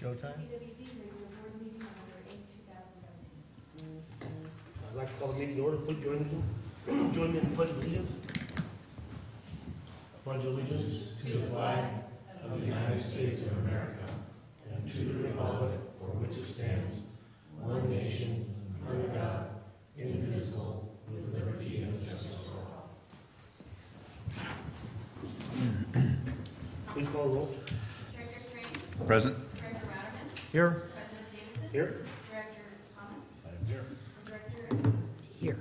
Showtime? CCWD regular board meeting November 8, 2017. I'd like to call the meeting to order, please join me, join me in the pledge of allegiance. Pledge allegiance to the flag of the United States of America and to the republic for which it stands, one nation, under God, indivisible, with liberty and justice for all. Please call the roll. Director Strange, Present. Director Ratterman, Here. President Davidson, Here. Director Thomas, I'm here. Director Here.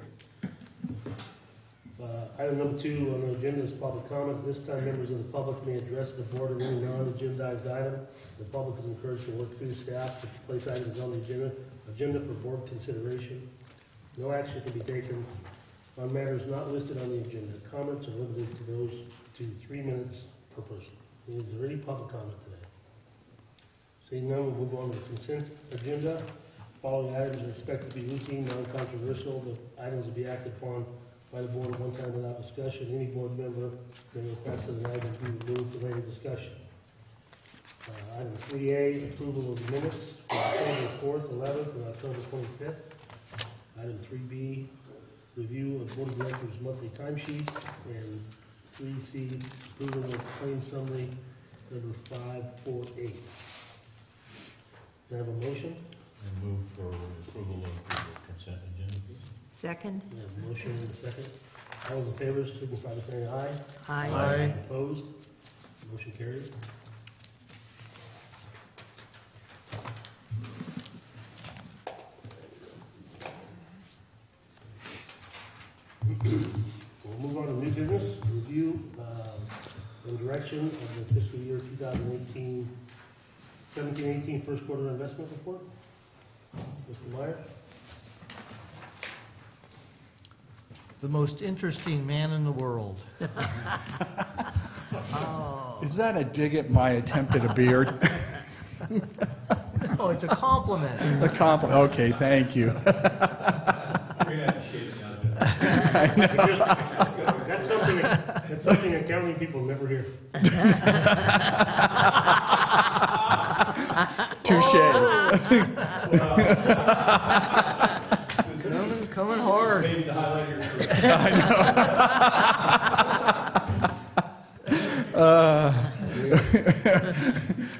Uh, Item number two on the agenda is public comment. This time, members of the public may address the board or any non-agendized item. The public is encouraged to work through staff to place items on the agenda, agenda for board consideration. No action can be taken on matters not listed on the agenda. Comments are limited to those to three minutes per person. Is there any public comment today? Seeing none, we'll move on to the consent agenda. Following items are expected to be routine, non-controversial. The items will be acted upon by the board at one time without discussion. Any board member may request that an item be removed for later discussion. Uh, Item three A, approval of minutes for October fourth, eleventh, and October twenty-fifth. Item three B, review of board of directors' monthly timesheets. And three C, approval of claim summary number five four eight. May I have a motion? And move for approval of the consent agenda, please. Second? We have a motion and a second. All those in favor signify by saying aye. Aye. Opposed? Motion carries. We'll move on to new business, review uh, and direction of the fiscal year 2018, 17-18 first quarter investment report. Mr. Meyer? The most interesting man in the world. Oh, Is that a dig at my attempt at a beard? Oh, it's a compliment. A compliment, okay, thank you. That's something, that's something accounting people never hear. Touche. Coming, coming hard. I know. uh,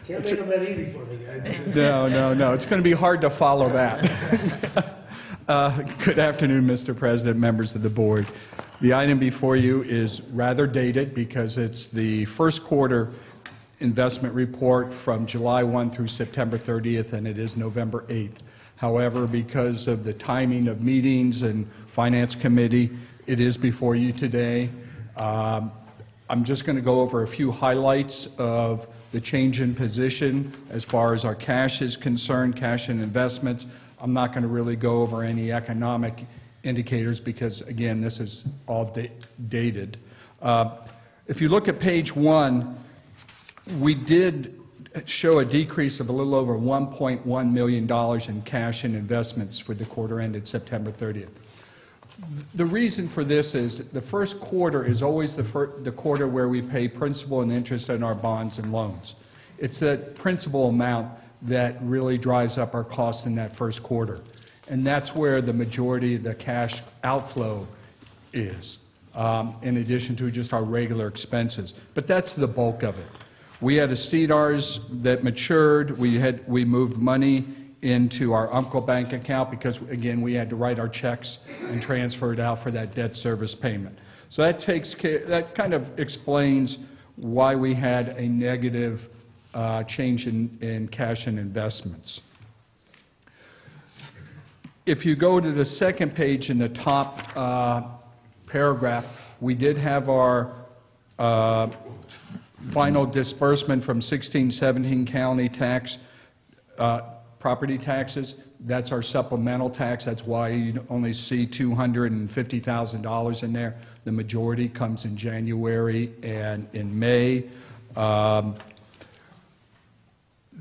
Can't make them that easy for me, guys. No, no, no, it's going to be hard to follow that. Uh, Good afternoon, Mr. President, members of the board. The item before you is rather dated because it's the first quarter investment report from July 1 through September 30th, and it is November 8th. However, because of the timing of meetings and Finance Committee, it is before you today. Um, I'm just going to go over a few highlights of the change in position as far as our cash is concerned, cash and investments. I'm not going to really go over any economic indicators because, again, this is all da- dated. Uh, If you look at page one, we did show a decrease of a little over $1.1 million in cash and investments for the quarter ended September 30th. The reason for this is the first quarter is always the, the quarter where we pay principal and interest on our bonds and loans. It's that principal amount that really drives up our costs in that first quarter. And that's where the majority of the cash outflow is, um, in addition to just our regular expenses. But that's the bulk of it. We had a CDARS that matured. We had, we moved money into our Umpqua Bank account because, again, we had to write our checks and transfer it out for that debt service payment. So that takes care, that kind of explains why we had a negative uh, change in, in cash and investments. If you go to the second page in the top uh, paragraph, we did have our uh, final disbursement from 16, 17 county tax, uh, property taxes. That's our supplemental tax. That's why you only see $250,000 in there. The majority comes in January and in May. Um,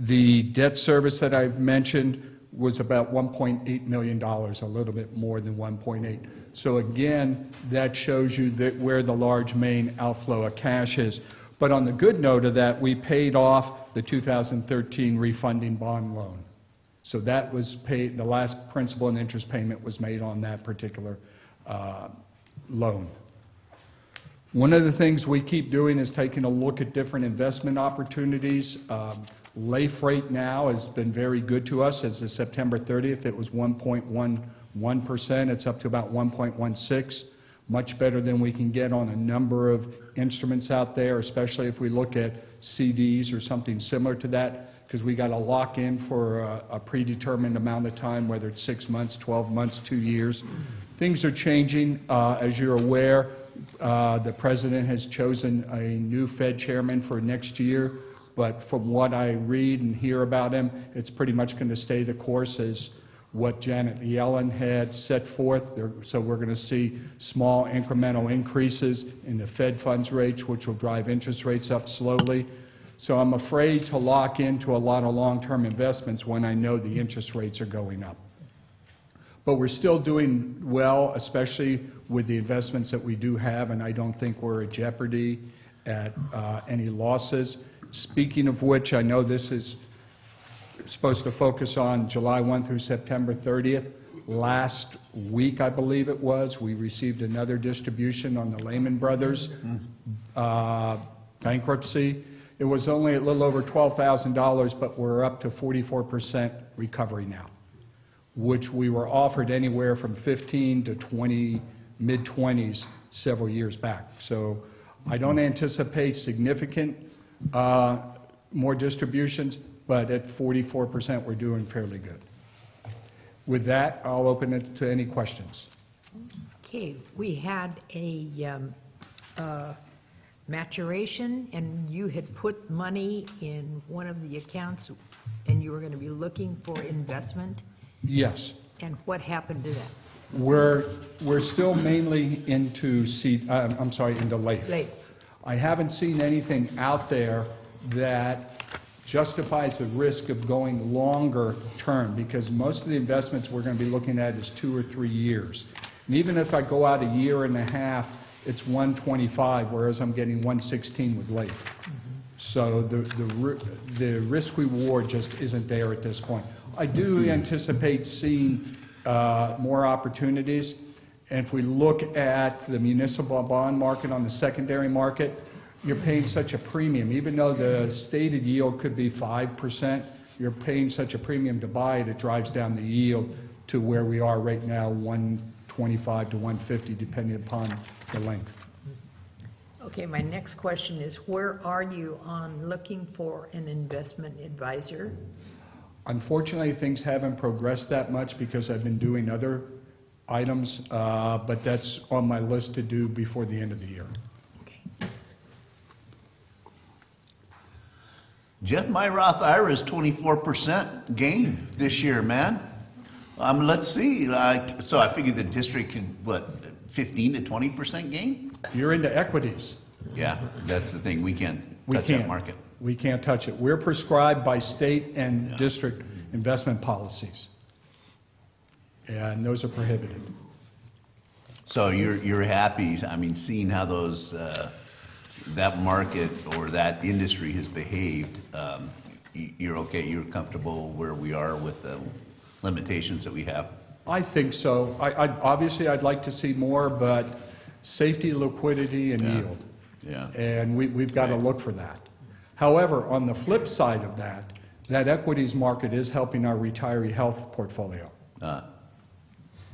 The debt service that I've mentioned was about $1.8 million, a little bit more than 1.8. So again, that shows you that where the large main outflow of cash is. But on the good note of that, we paid off the 2013 refunding bond loan. So that was paid, the last principal and interest payment was made on that particular uh, loan. One of the things we keep doing is taking a look at different investment opportunities. Um, LAIF rate now has been very good to us. As of September 30th, it was 1.11%. It's up to about 1.16, much better than we can get on a number of instruments out there, especially if we look at CDs or something similar to that, because we got to lock in for a a predetermined amount of time, whether it's six months, 12 months, two years. Things are changing. Uh, As you're aware, uh, the president has chosen a new Fed chairman for next year, but from what I read and hear about him, it's pretty much going to stay the course as what Janet Yellen had set forth. There- So we're going to see small incremental increases in the Fed funds rates, which will drive interest rates up slowly. So I'm afraid to lock into a lot of long-term investments when I know the interest rates are going up. But we're still doing well, especially with the investments that we do have, and I don't think we're at jeopardy at uh, any losses. Speaking of which, I know this is supposed to focus on July 1 through September 30th. Last week, I believe it was, we received another distribution on the Lehman Brothers uh, bankruptcy. It was only a little over $12,000, but we're up to 44% recovery now which we were offered anywhere from 15 to 20, mid-20s several years back. So I don't anticipate significant uh, more distributions, but at 44%, we're doing fairly good. With that, I'll open it to any questions. Okay, we had a um, uh, maturation, and you had put money in one of the accounts, and you were going to be looking for investment, Yes. and what happened to that? We're, we're still mainly into seed, uh, I'm sorry, into LAIF. Late. I haven't seen anything out there that justifies the risk of going longer term, because most of the investments we're going to be looking at is two or three years. And even if I go out a year and a half, it's 125, whereas I'm getting 116 with LAIF. So the, the, the risk reward just isn't there at this point. I do anticipate seeing uh, more opportunities. And if we look at the municipal bond market on the secondary market, you're paying such a premium, even though the stated yield could be 5%, you're paying such a premium to buy it, it drives down the yield to where we are right now, 125 to 150, depending upon the length. Okay, my next question is, where are you on looking for an investment advisor? Unfortunately, things haven't progressed that much because I've been doing other items, uh, but that's on my list to do before the end of the year. Jeff, my Roth IRA is twenty-four percent gain this year, man. Um, let's see, like, so I figured the district could, what, fifteen to twenty percent gain? You're into equities. Yeah, that's the thing, we can't We touch can't. that market. We can't touch it. We're prescribed by state and district investment policies. And those are prohibited. So you're, you're happy, I mean, seeing how those, uh, that market or that industry has behaved, um, you- you're okay, you're comfortable where we are with the limitations that we have? I think so. I, I, obviously, I'd like to see more, but safety, liquidity, and Yeah. yield. Yeah. And we, we've got to look for that. However, on the flip side of that, that equities market is helping our retiree health portfolio. Uh,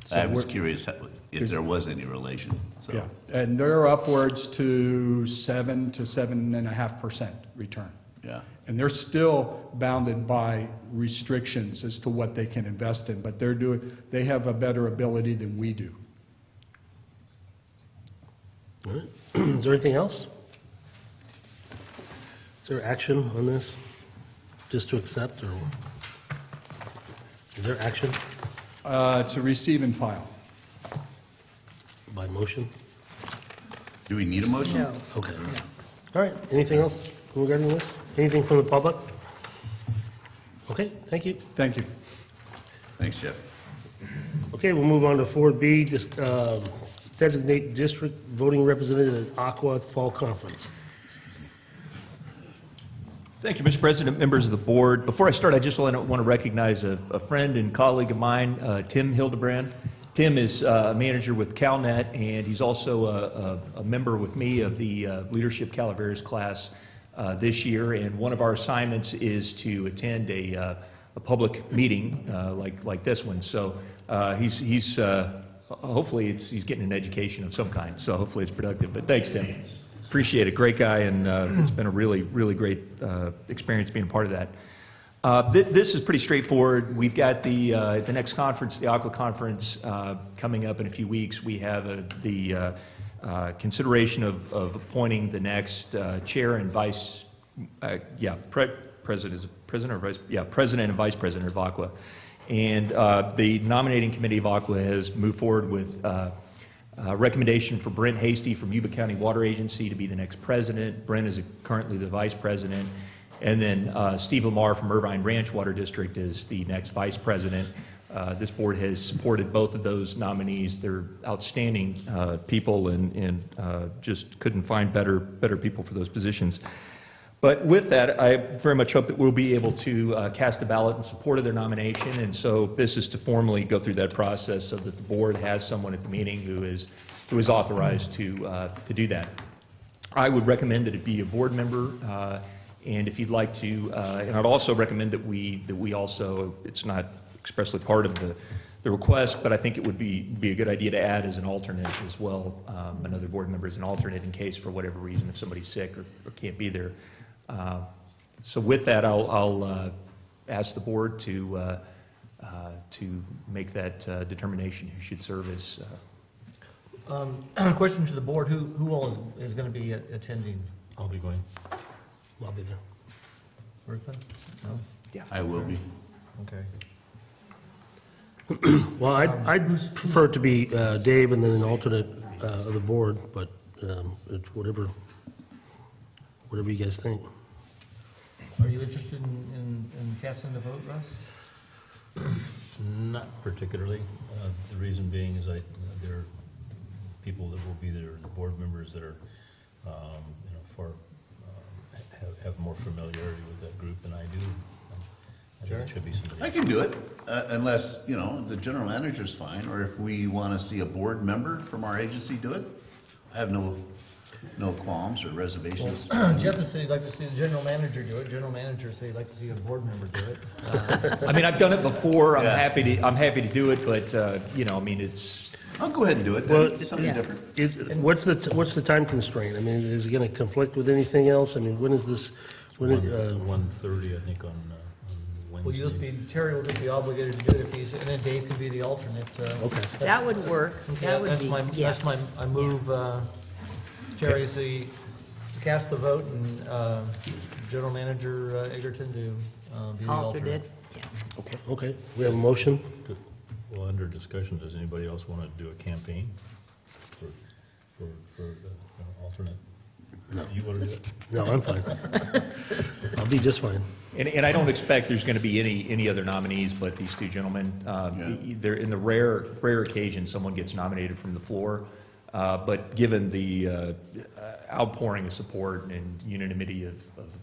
So I was curious how- if there was any relation, so. Yeah, and they're upwards to seven to seven and a half percent return. Yeah. And they're still bounded by restrictions as to what they can invest in, but they're doing, they have a better ability than we do. All right. Is there anything else? Is there action on this? Just to accept, or? Is there action Uh, to receive and file. By motion? Do we need a motion? No. Okay. All right, anything else regarding this? Anything from the public? Okay, thank you. Thank you. Thanks, Jeff. Okay, we'll move on to 4B, just um, designate district voting representative at ACWA Fall Conference. Thank you, Mr. President, members of the board. Before I start, I just want to want to recognize a a friend and colleague of mine, uh, Tim Hildebrand. Tim is uh, a manager with CalNet, and he's also a- a a member with me of the uh, Leadership Calaveras class uh, this year. And one of our assignments is to attend a uh, a public meeting uh, like like this one. So uh, he's he's hopefully it's- he's getting an education of some kind, so hopefully it's productive. But thanks, Tim. Appreciate it. Great guy, and it's been a really, really great experience being part of that. Uh, thi- This is pretty straightforward. We've got the, uh, the next conference, the ACWA Conference, uh, coming up in a few weeks. We have uh, the uh, uh, consideration of of appointing the next chair and vice, yeah, pre- president, president or vice, yeah, president and vice president of ACWA. And the nominating committee of ACWA has moved forward with uh, Recommendation for Brent Hastey from Yuba County Water Agency to be the next president. Brent is currently the vice president. And then uh, Steve Lamar from Irvine Ranch Water District is the next vice president. Uh, This board has supported both of those nominees. They're outstanding uh, people and and, uh, just couldn't find better, better people for those positions. But with that, I very much hope that we'll be able to uh, cast a ballot in support of their nomination, and so this is to formally go through that process so that the board has someone at the meeting who is, who is authorized to, uh, to do that. I would recommend that it be a board member, and if you'd like to, uh, and I'd also recommend that we, that we also, it's not expressly part of the, the request, but I think it would be, be a good idea to add as an alternate as well, um, another board member as an alternate in case, for whatever reason, if somebody's sick or, or can't be there. Uh, So with that, I'll, I'll uh, ask the board to, uh, uh, to make that uh, determination who should serve as uh, Um, Question to the board, who, who all is, is going to be attending? I'll be going. I'll be there. Bertha? No? I will be. Okay. Well, I'd, I'd prefer it to be uh, Dave and then an alternate uh, of the board, but um, it's whatever, whatever you guys think. Are you interested in, in in casting the vote, Russ? Not particularly. Uh, The reason being is I, there are people that will be there, the board members that are, um, you know, far, um, have, have more familiarity with that group than I do. Um, I think it should be somebody. I can do it, uh, unless, you know, the general manager's fine, or if we want to see a board member from our agency do it. I have no, no qualms or reservations. Jeff has said he'd like to see the general manager do it. General manager said he'd like to see a board member do it. I mean, I've done it before, I'm Yeah. happy to, I'm happy to do it, but, uh, you know, I mean, it's, I'll go ahead and do it, Well, then, something yeah. different. It- What's the, what's the time constraint? I mean, is it going to conflict with anything else? I mean, when is this, when, it, uh, One thirty, I think, on, uh, on Will you just Wednesday. be, Terry will just be obligated to do it if he's, and then Dave can be the alternate. uh, Okay. That would work. Okay, That would that's be, my, yeah. that's my, I move, uh, Jerry, is the, cast the vote and, uh, General Manager uh, Eggerton to, uh, be the alternate. Alternate, yeah. okay, we have a motion? Well, under discussion, does anybody else want to do a campaign for, for, for the uh, alternate? You want to do it? No, I'm fine. I'll be just fine. and, and I don't expect there's going to be any, any other nominees but these two gentlemen. Um, Yeah. y- y- There, in the rare, rare occasion, someone gets nominated from the floor, uh, but given the uh, outpouring of support and unanimity of, of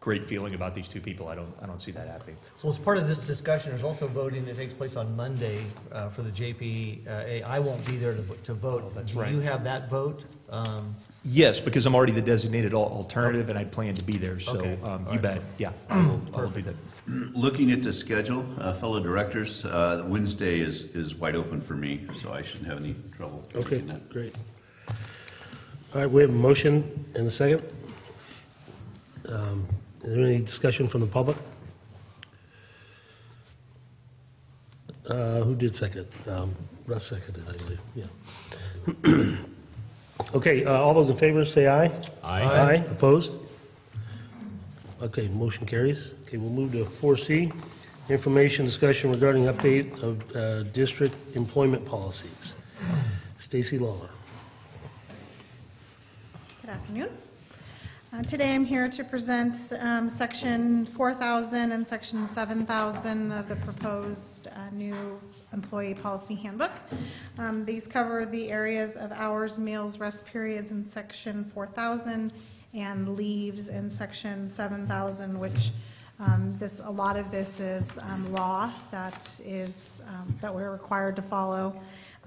great feeling about these two people, I don't, I don't see that happening. Well, as part of this discussion, there's also voting that takes place on Monday uh, for the JPA. I won't be there to, to vote. Oh, that's Do right. you have that vote? Um, Yes, because I'm already the designated al- alternative, and I plan to be there, so Okay, um, you right. bet, yeah, I will, I will do that. Looking at the schedule, uh, fellow directors, uh, Wednesday is, is wide open for me, so I shouldn't have any trouble. Okay, making that. great. All right, we have a motion and a second. Um, Is there any discussion from the public? Uh, Who did second? Um, Russ seconded, I believe, yeah. Okay, uh, all those in favor, say aye. Aye. Aye, opposed? Okay, motion carries. Okay, we'll move to 4C, information discussion regarding update of uh, district employment policies. Stacy Lawler. Good afternoon. Uh, Today, I'm here to present um, Section 4,000 and Section 7,000 of the proposed uh, new employee policy handbook. Um, These cover the areas of hours, meals, rest periods in Section 4,000 and leaves in section 7,000, which um, this, a lot of this is um, law that is, um, that we're required to follow.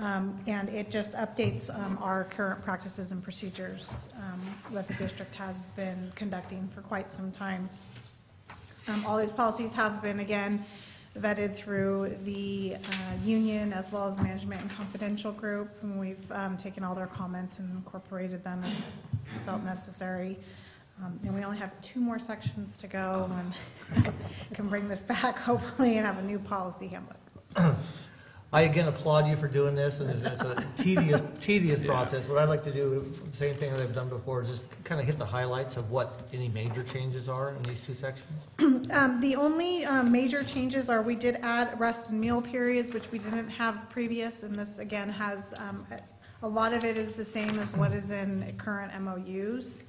Um, And it just updates um, our current practices and procedures um, that the district has been conducting for quite some time. Um, All these policies have been, again, vetted through the uh, union as well as management and confidential group, and we've um, taken all their comments and incorporated them if felt necessary. Um, And we only have two more sections to go, and can bring this back hopefully and have a new policy handbook. I again applaud you for doing this, and it's it's a tedious, tedious process. What I'd like to do, the same thing that I've done before, is just kind of hit the highlights of what any major changes are in these two sections. Um, The only um, major changes are, we did add rest and meal periods, which we didn't have previous, and this again has, um, a lot of it is the same as what is in current MOUs.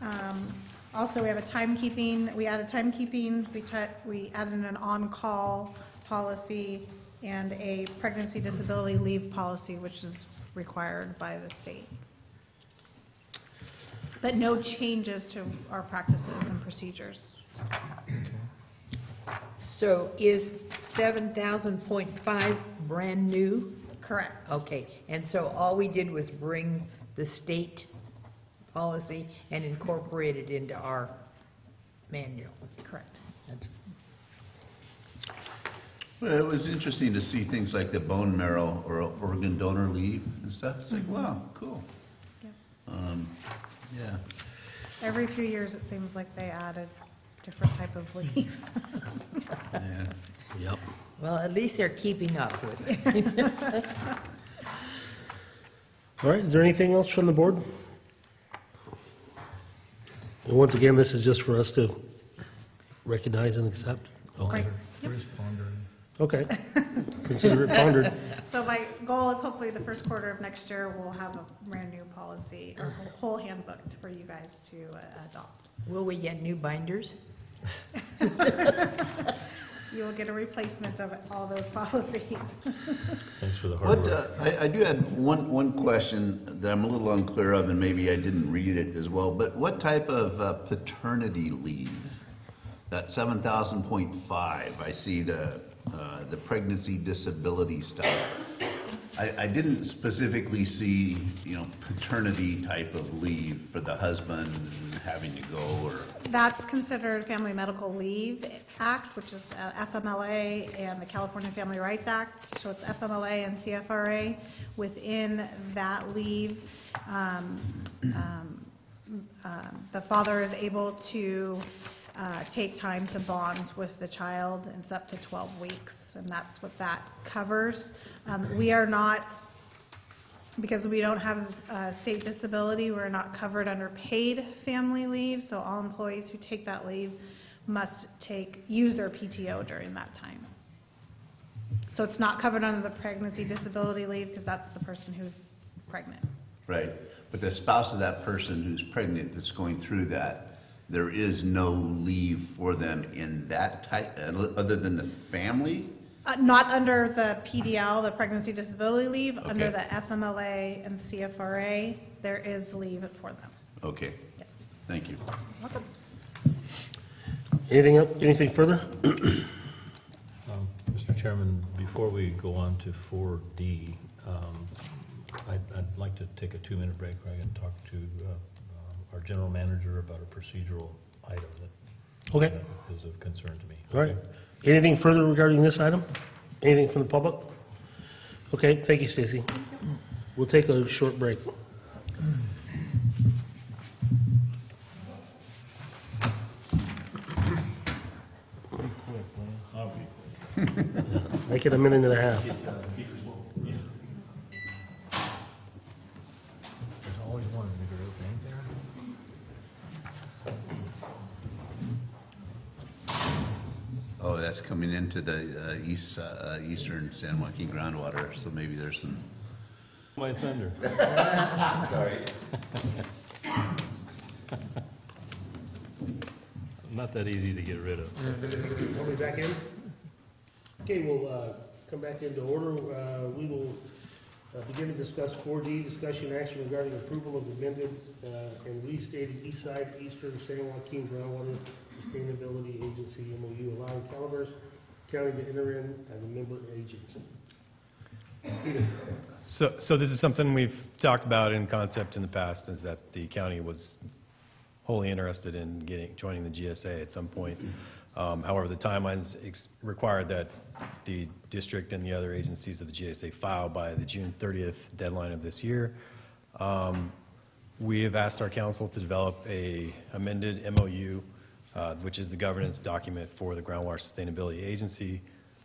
Um, Also, we have a timekeeping, we added timekeeping, we ti- we added an on-call policy and a pregnancy disability leave policy, which is required by the state. But no changes to our practices and procedures. So is 7,000.5 brand new? Correct. Okay, and so all we did was bring the state policy and incorporate it into our manual. Correct. That's- Well, it was interesting to see things like the bone marrow or organ donor leave and stuff. It's like, wow, cool. Yeah. Um, Yeah. Every few years, it seems like they add a different type of leave. Yeah. Yep. Well, at least they're keeping up with it. All right, is there anything else from the board? And once again, this is just for us to recognize and accept? Right. Okay. Yep. Okay. Consider it pondered. So my goal is hopefully the first quarter of next year, we'll have a brand-new policy, or whole handbook for you guys to uh, adopt. Will we get new binders? You will get a replacement of all those policies. Thanks for the hard What, work. uh, I, I do have one, one question that I'm a little unclear of, and maybe I didn't read it as well, but what type of uh, paternity leave? That seven thousand point five, I see the, uh, the pregnancy disability stuff. I, I didn't specifically see, you know, paternity type of leave for the husband having to go, or, That's considered Family Medical Leave Act, which is uh, FMLA and the California Family Rights Act, so it's FMLA and CFRA. Within that leave, um, um, um, the father is able to uh, take time to bond with the child, and it's up to 12 weeks, and that's what that covers. Um, We are not because we don't have uh, state disability, we're not covered under paid family leave, so all employees who take that leave must take, use their PTO during that time. So it's not covered under the pregnancy disability leave, because that's the person who's pregnant. right? But the spouse of that person who's pregnant that's going through that, there is no leave for them in that type, other than the family? Uh, Not under the PDL, the pregnancy disability leave, under Okay. the FMLA and CFRA, there is leave for them. Okay, Yeah. thank you. Anything else, anything further? Um, Mr. Chairman, before we go on to 4D, um, I'd I'd like to take a two-minute break where I can talk to uh, our general manager about a procedural item that Okay, that is of concern to me. all right. Anything further regarding this item? Anything from the public? Okay, thank you, Stacy. We'll take a short break. Make it a minute and a half. There's always one group, ain't there? Oh, that's coming into the uh, east, uh, eastern San Joaquin groundwater, so maybe there's some, My thunder. sorry. Not that easy to get rid of. Are we back in? Okay, we'll uh, come back into order. Uh, We will Uh, Begin to discuss four D, discussion action regarding approval of amended uh, and restated East Side Eastern San Joaquin Groundwater Sustainability Agency MOU, allowing Calaveras County to enter in as a member agency. So, so this is something we've talked about in concept in the past, is that the county was wholly interested in getting, joining the GSA at some point. Um, However, the timelines ex- required that the district and the other agencies of the GSA file by the June 30th deadline of this year. Um, We have asked our counsel to develop a amended MOU, uh, which is the governance document for the Groundwater Sustainability Agency,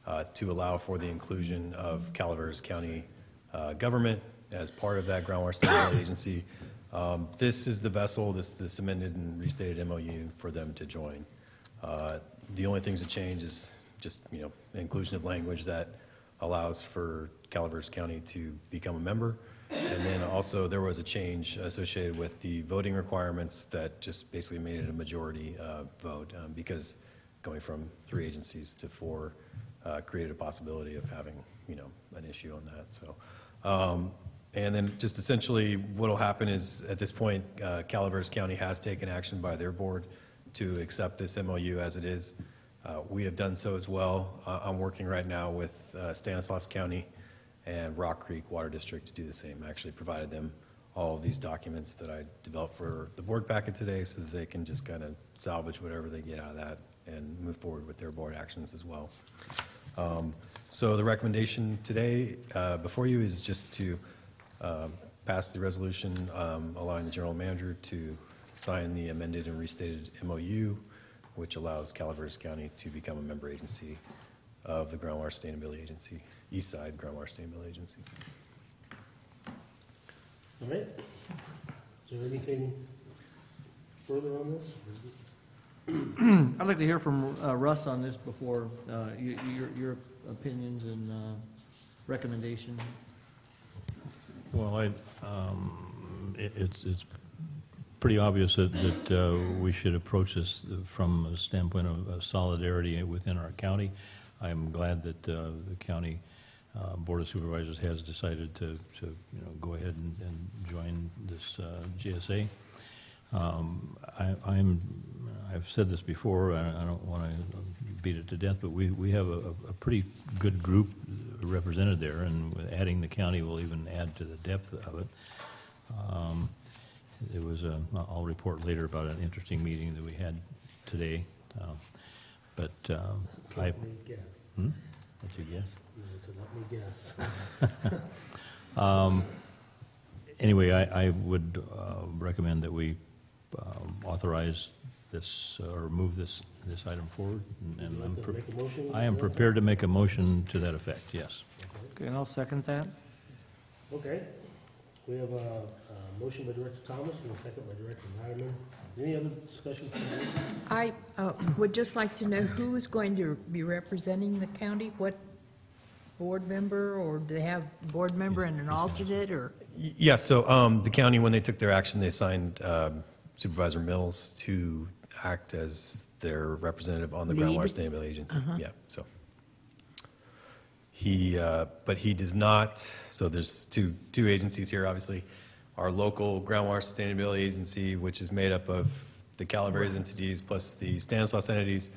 uh, to allow for the inclusion of Calaveras County uh, government as part of that Groundwater Sustainability Agency. Um, This is the vessel, this, this amended and restated MOU for them to join. Uh, The only things that change is just, you know, inclusion of language that allows for Calaveras County to become a member. And then also, there was a change associated with the voting requirements that just basically made it a majority uh, vote, um, because going from three agencies to four uh, created a possibility of having, you know, an issue on that, so. um, And then just essentially, what'll happen is, at this point, uh, Calaveras County has taken action by their board to accept this MOU as it is. Uh, We have done so as well. Uh, I'm working right now with uh, Stanislaus County and Rock Creek Water District to do the same. I actually provided them all of these documents that I developed for the board packet today so that they can just kind of salvage whatever they get out of that and move forward with their board actions as well. Um, So the recommendation today uh, before you is just to um, pass the resolution um, allowing the general manager to sign the amended and restated MOU, which allows Calaveras County to become a member agency of the Groundwater Sustainability Agency, East Side Groundwater Sustainability Agency. All right. Is there anything further on this? I'd like to hear from uh, Russ on this before, uh, y- your, your opinions and uh, recommendation. Well, I, um, it- it's, it's pretty obvious that, that uh, we should approach this from a standpoint of uh, solidarity within our county. I'm glad that uh, the county uh, Board of Supervisors has decided to, to, you know, go ahead and, and join this uh, GSA. Um, I, I'm, I've said this before, I I don't want to beat it to death, but we, we have a, a pretty good group represented there, and adding the county will even add to the depth of it. Um, It was, a- I'll report later about an interesting meeting that we had today, um, but um, I, me guess. Hmm? What's your guess? No, it's let me guess. Anyway, I, I would uh, recommend that we um, authorize this, uh, or move this, this item forward. and- Would and you I'm to pre- make a motion? I am prepared to make a motion to that effect, yes. Okay, and I'll second that. Okay. We have a, a motion by Director Thomas and a second by Director Nyman. Any other discussion from the board? I uh, would just like to know who is going to be representing the county? What board member, or do they have board member and an alternate, or? Y- Yeah, so um, the county, when they took their action, they signed um, Supervisor Mills to act as their representative on the Lead? Groundwater Sustainability Agency. Yeah, so. He, uh, but he does not, so there's two, two agencies here, obviously. Our local Groundwater Sustainability Agency, which is made up of the Calaveras entities plus the Stanislaus entities,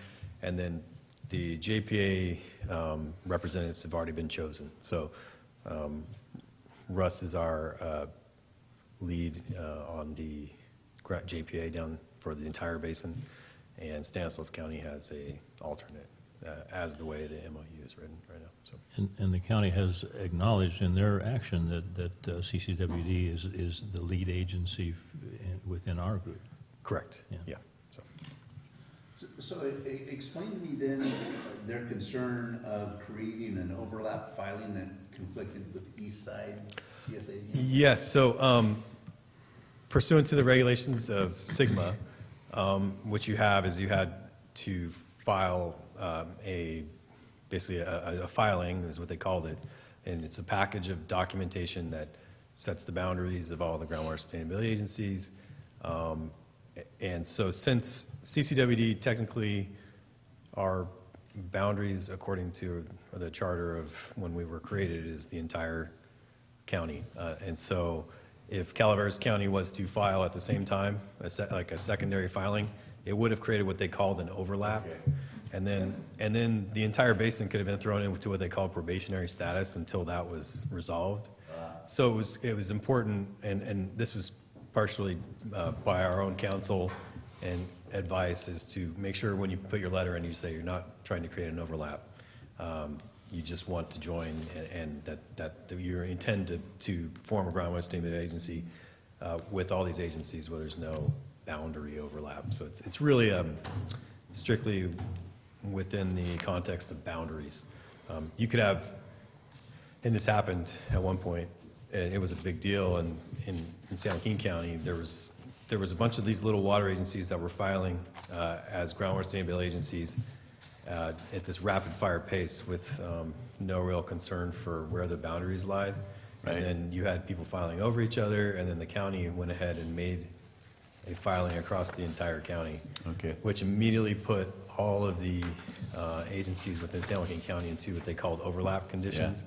and then the JPA um, representatives have already been chosen. So um, Russ is our uh, lead uh, on the JPA down for the entire basin, and Stanislaus County has a alternate, uh, as the way the MOU is written so. And, and the county has acknowledged in their action that, that uh, CCWD is, is the lead agency f- in- within our group. Correct, Yeah. yeah, so. So e- explain to me then their concern of creating an overlap filing that conflicted with East Side GSA? Yes, so um, pursuant to the regulations of SGMA, um, what you have is you had to file um, a, basically a a filing, is what they called it, and it's a package of documentation that sets the boundaries of all the groundwater sustainability agencies. Um, And so since CCWD technically our boundaries according to the charter of when we were created is the entire county. Uh, And so if Calaveras County was to file at the same time, a like a secondary filing, it would have created what they called an overlap. And then, and then the entire basin could have been thrown into what they call probationary status until that was resolved. So it was, it was important, and, and this was partially uh, by our own counsel and advice, is to make sure when you put your letter in, you say you're not trying to create an overlap. Um, You just want to join, and- and that, that that you intend to, to form a groundwater statement agency uh, with all these agencies where there's no boundary overlap. So it's, it's really um, strictly within the context of boundaries. Um, You could have and this happened at one point, and it was a big deal, and in, in San Joaquin County, there was, there was a bunch of these little water agencies that were filing uh, as groundwater sustainability agencies uh, at this rapid-fire pace with um, no real concern for where the boundaries lied. Right. And then you had people filing over each other, and then the county went ahead and made a filing across the entire county. Okay. Which immediately put all of the uh, agencies within San Joaquin County into what they called overlap conditions.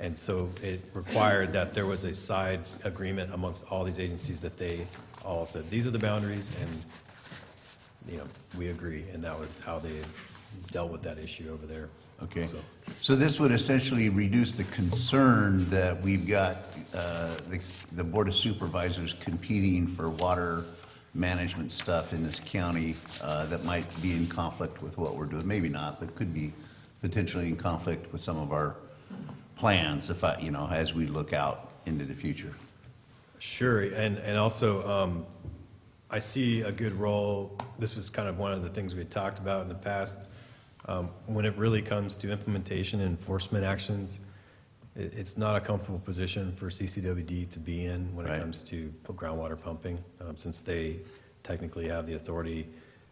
And so it required that there was a side agreement amongst all these agencies that they all said, these are the boundaries, and, you know, we agree. And that was how they dealt with that issue over there. Okay. So- So this would essentially reduce the concern that we've got uh, the the Board of Supervisors competing for water management stuff in this county uh, that might be in conflict with what we're doing. Maybe not, but could be potentially in conflict with some of our plans, if I, you know, as we look out into the future. Sure, and, and also, um, I see a good role, this was kind of one of the things we had talked about in the past. Um, when it really comes to implementation and enforcement actions, it, it's not a comfortable position for CCWD to be in when it Right. comes to groundwater pumping, um, since they technically have the authority.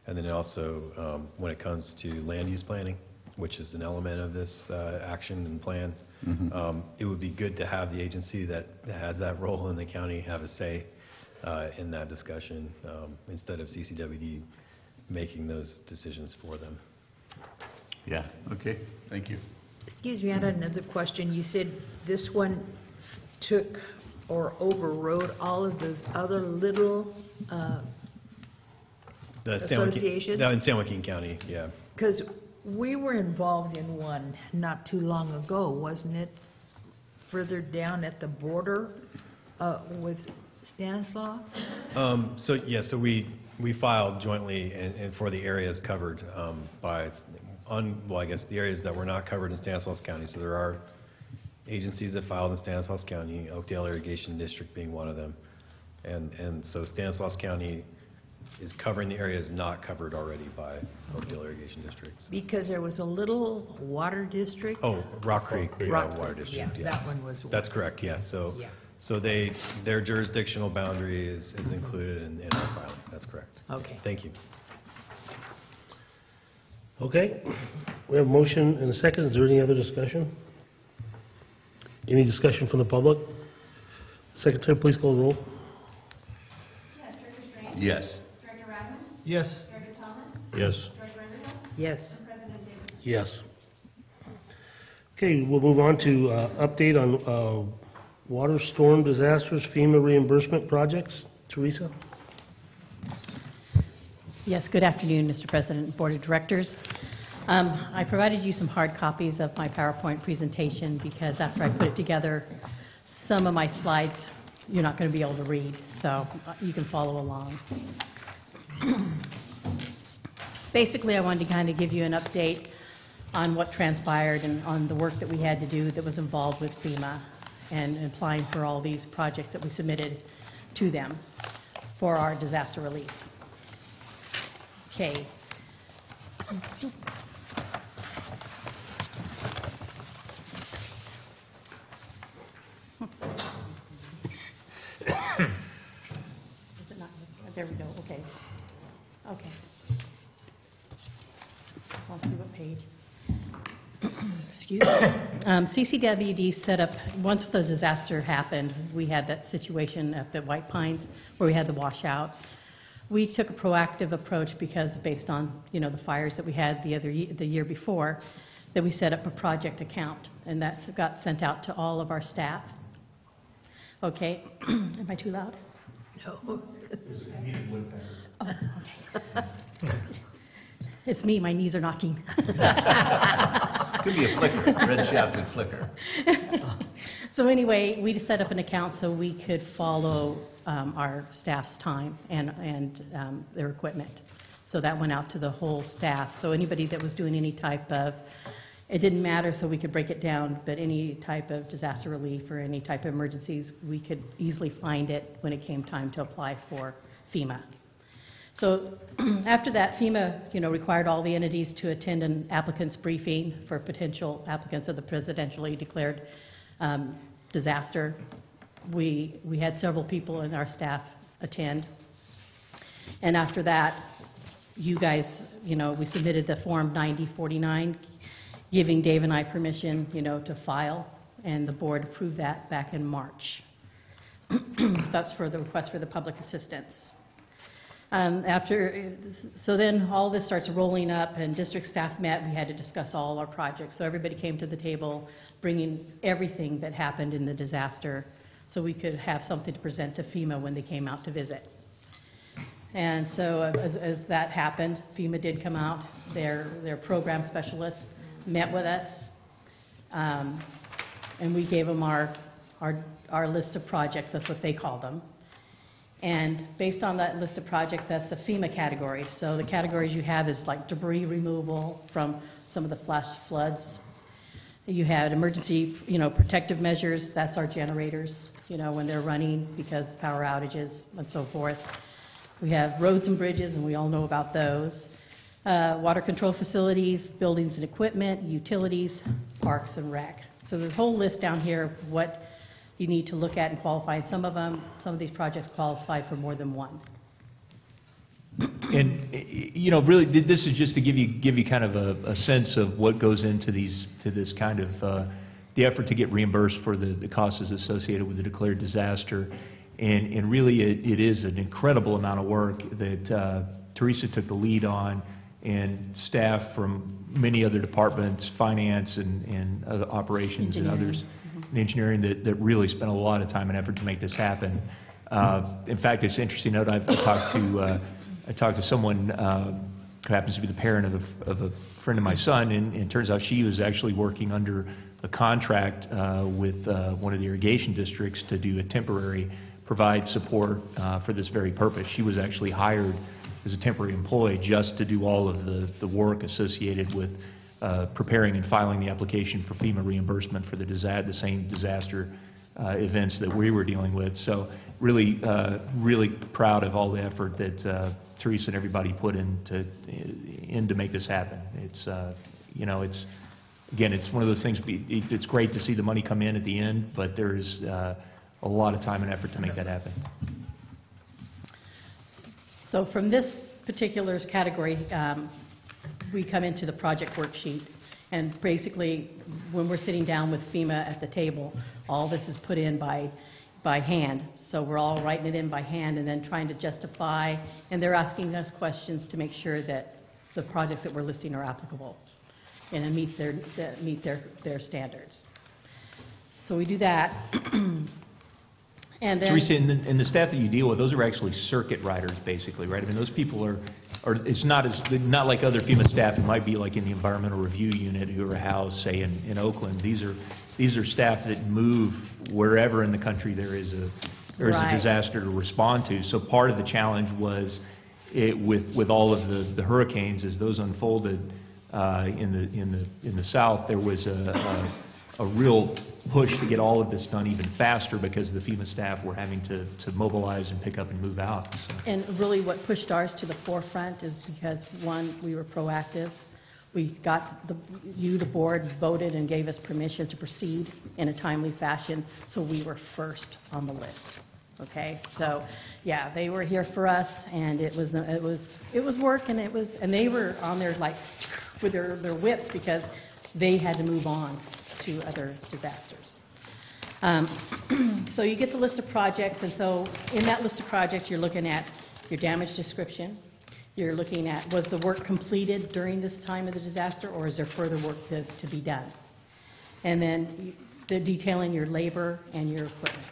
And then also, um, when it comes to land use planning, which is an element of this, uh, action and plan, um, it would be good to have the agency that, that has that role in the county have a say, uh, in that discussion, um, instead of CCWD making those decisions for them. Yeah, okay, thank you. Excuse me, I had another question. You said this one took or overrode all of those other little, The San Joaquin- Associations? In San Joaquin County, yeah. because we were involved in one not too long ago, wasn't it? Further down at the border uh, with Stanislaus? Um, So, yeah, so we, we filed jointly and, and for the areas covered um, by, on, well, I guess the areas that were not covered in Stanislaus County. So there are agencies that filed in Stanislaus County, Oakdale Irrigation District being one of them. And, and so Stanislaus County is covering the areas not covered already by Oakdale Irrigation District. Because there was a little water district. Oh, Rock Creek uh, Rock Water Creek, District, yeah, yes. that one was- That's correct, yes. So, Yeah. so they, their jurisdictional boundary is, is included in, in our filing. That's correct. Okay. Thank you. Okay, we have a motion and a second. Is there any other discussion? Any discussion from the public? Secretary, please call the roll. Yes, Director Strange? Yes. Director Ratterman? Yes, Director Thomas? Yes. Director Underhill? Yes. President Davis? Yes. Okay, we'll move on to uh, update on uh, water storm disasters FEMA reimbursement projects. Teresa? Yes, good afternoon, Mr. President and Board of Directors. Um, I provided you some hard copies of my PowerPoint presentation because after I put it together, some of my slides you're not going to be able to read, so you can follow along. Basically, I wanted to kind of give you an update on what transpired and on the work that we had to do that was involved with FEMA and applying for all these projects that we submitted to them for our disaster relief. Okay. Is it not, there we go, okay. Okay. I'll see what page. Excuse me. Um, CCWD set up, once the disaster happened, we had that situation up at White Pines where we had the washout. We took a proactive approach because based on, you know, the fires that we had the other, ye- the year before, that we set up a project account, and that's got sent out to all of our staff. Okay, am I too loud? No. Oh, okay. It's me, my knees are knocking. Could be a flicker, red shafted flicker. So anyway, we set up an account so we could follow um, our staff's time and, and um, their equipment. So that went out to the whole staff. So anybody that was doing any type of, it didn't matter, so we could break it down, but any type of disaster relief or any type of emergencies, we could easily find it when it came time to apply for FEMA. So after that, FEMA, you know, required all the entities to attend an applicant's briefing for potential applicants of the presidentially declared um, disaster. We, we had several people in our staff attend. And after that, you guys, you know, we submitted the Form 9049, giving Dave and I permission, you know, to file, and the board approved that back in March. That's for the request for the public assistance. Um, After, so then all this starts rolling up, and district staff met, we had to discuss all our projects. So everybody came to the table, bringing everything that happened in the disaster, so we could have something to present to FEMA when they came out to visit. And so as, as that happened, FEMA did come out, their, their program specialists met with us, um, and we gave them our, our, our list of projects, that's what they call them. And based on that list of projects, that's the FEMA category. So the categories you have is like debris removal from some of the flash floods. You had emergency, you know, protective measures, that's our generators, you know, when they're running because power outages and so forth. We have roads and bridges, and we all know about those. Uh, Water control facilities, buildings and equipment, utilities, parks and rec. So there's a whole list down here of what you need to look at and qualify. And some of them, some of these projects qualify for more than one. And, you know, really, this is just to give you, give you kind of a, a sense of what goes into these, to this kind of, uh, the effort to get reimbursed for the, the costs associated with the declared disaster. And, and really, it, it is an incredible amount of work that uh, Teresa took the lead on, and staff from many other departments, finance and, and other operations and others, and engineering, that, that really spent a lot of time and effort to make this happen. Uh, In fact, it's interesting note, I've talked to, uh, I talked to someone uh, who happens to be the parent of a, of a friend of my son, and and it turns out she was actually working under a contract uh, with uh, one of the irrigation districts to do a temporary, provide support for this very purpose. She was actually hired as a temporary employee just to do all of the, the work associated with uh, preparing and filing the application for FEMA reimbursement for the the same disaster uh, events that we were dealing with. So really, uh, really proud of all the effort that uh, Teresa and everybody put into, in to make this happen. It's, uh, you know, it's, again, it's one of those things, it's great to see the money come in at the end, but there is a lot of time and effort to make that happen. So from this particular category, um, we come into the project worksheet. And basically, when we're sitting down with FEMA at the table, all this is put in by, by hand. So we're all writing it in by hand and then trying to justify, and they're asking us questions to make sure that the projects that we're listing are applicable and meet their, meet their, their standards. So we do that. And then. Teresa, and the, and the staff that you deal with, those are actually circuit riders, basically, right? I mean, those people are, are, it's not as, not like other FEMA staff who might be like in the environmental review unit who are housed, say, in, in Oakland. These are, these are staff that move wherever in the country there is a, there is a disaster to respond to. So part of the challenge was it, with, with all of the, the hurricanes, as those unfolded uh, in the, in the, in the south, there was a, a, a real push to get all of this done even faster because the FEMA staff were having to, to mobilize and pick up and move out. So- And really what pushed ours to the forefront is because, one, we were proactive. We got, the you, the board, voted and gave us permission to proceed in a timely fashion, so we were first on the list. Okay, so, yeah, they were here for us, and it was, it was, it was work, and it was, and they were on there like, with their, their whips, because they had to move on to other disasters. Um, So you get the list of projects, and so in that list of projects, you're looking at your damage description. You're looking at, was the work completed during this time of the disaster, or is there further work to, to be done? And then the detailing your labor and your equipment.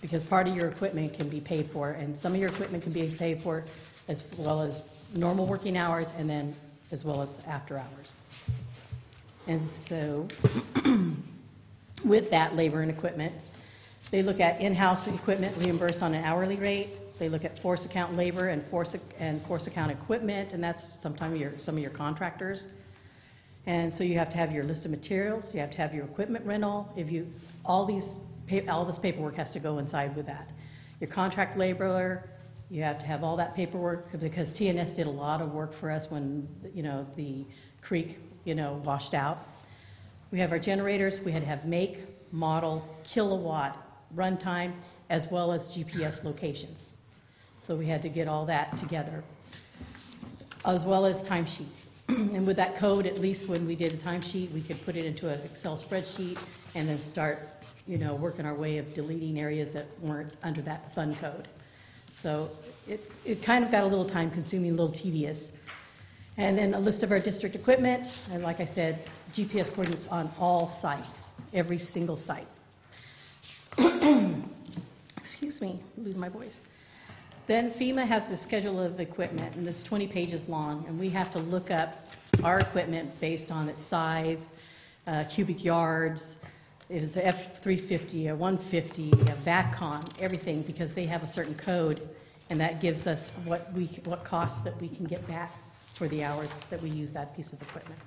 because part of your equipment can be paid for, and some of your equipment can be paid for as well as normal working hours, and then as well as after hours. And so, with that labor and equipment, they look at in-house equipment reimbursed on an hourly rate. They look at force account labor and force, and force account equipment, and that's sometimes your, some of your contractors. And so you have to have your list of materials, you have to have your equipment rental, if you, all these, all this paperwork has to go inside with that. Your contract laborer, you have to have all that paperwork, because TNS did a lot of work for us when, you know, the creek, you know, washed out. We have our generators, we had to have make, model, kilowatt, runtime, as well as GPS locations. So we had to get all that together, as well as timesheets. And with that code, at least when we did a timesheet, we could put it into an Excel spreadsheet and then start, you know, working our way of deleting areas that weren't under that fund code. So it, it kind of got a little time consuming, a little tedious. And then a list of our district equipment, and like I said, GPS coordinates on all sites, every single site. Excuse me, lose my voice. Then FEMA has the schedule of equipment, and it's 20 pages long, and we have to look up our equipment based on its size, uh, cubic yards, is a F-350, a 150, a VACCON, everything, because they have a certain code, and that gives us what we, what costs that we can get back for the hours that we use that piece of equipment.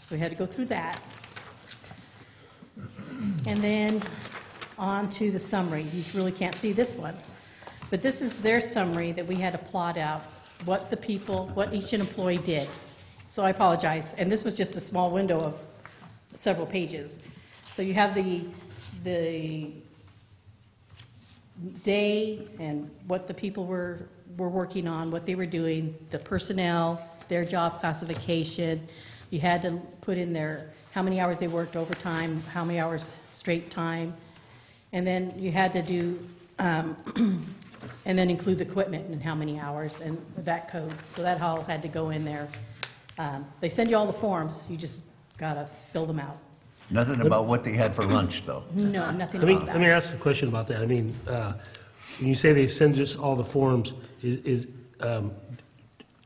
So we had to go through that. And then on to the summary. You really can't see this one. But this is their summary that we had to plot out, what the people, what each employee did. So I apologize. And this was just a small window of several pages. So you have the, the day and what the people were, were working on, what they were doing, the personnel, their job classification. You had to put in there how many hours they worked overtime, how many hours straight time. And then you had to do, um, and then include the equipment and how many hours and that code. So that all had to go in there. Um, They send you all the forms, you just gotta fill them out. Nothing about what they had for lunch, though. No, nothing Let me, about let me that. ask a question about that. I mean, uh, when you say they send us all the forms, is, is, um,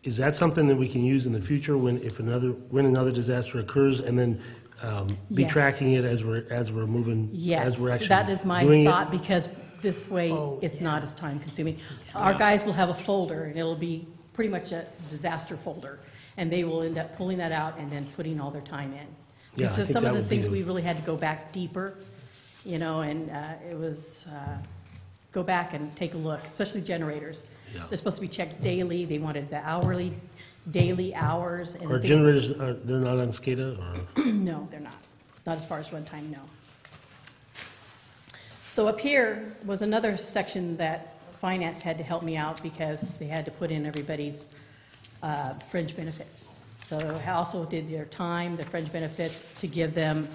is that something that we can use in the future when, if another, when another disaster occurs, and then um, be Yes. tracking it as we're, as we're moving, Yes, as we're actually that is my doing it? thought, because this way, Oh, it's not as time consuming. Our guys will have a folder, and it'll be pretty much a disaster folder, and they will end up pulling that out and then putting all their time in. Yeah, I So think some that of the would be things the- we really had to go back deeper, you know, and uh, it was, uh, go back and take a look, especially generators. Yeah. They're supposed to be checked daily, they wanted the hourly, daily hours. and Are things- generators, are, they're not on SCADA, or? no, they're not. Not as far as runtime, no. So up here was another section that finance had to help me out because they had to put in everybody's uh, fringe benefits. So I also did their time, their fringe benefits, to give them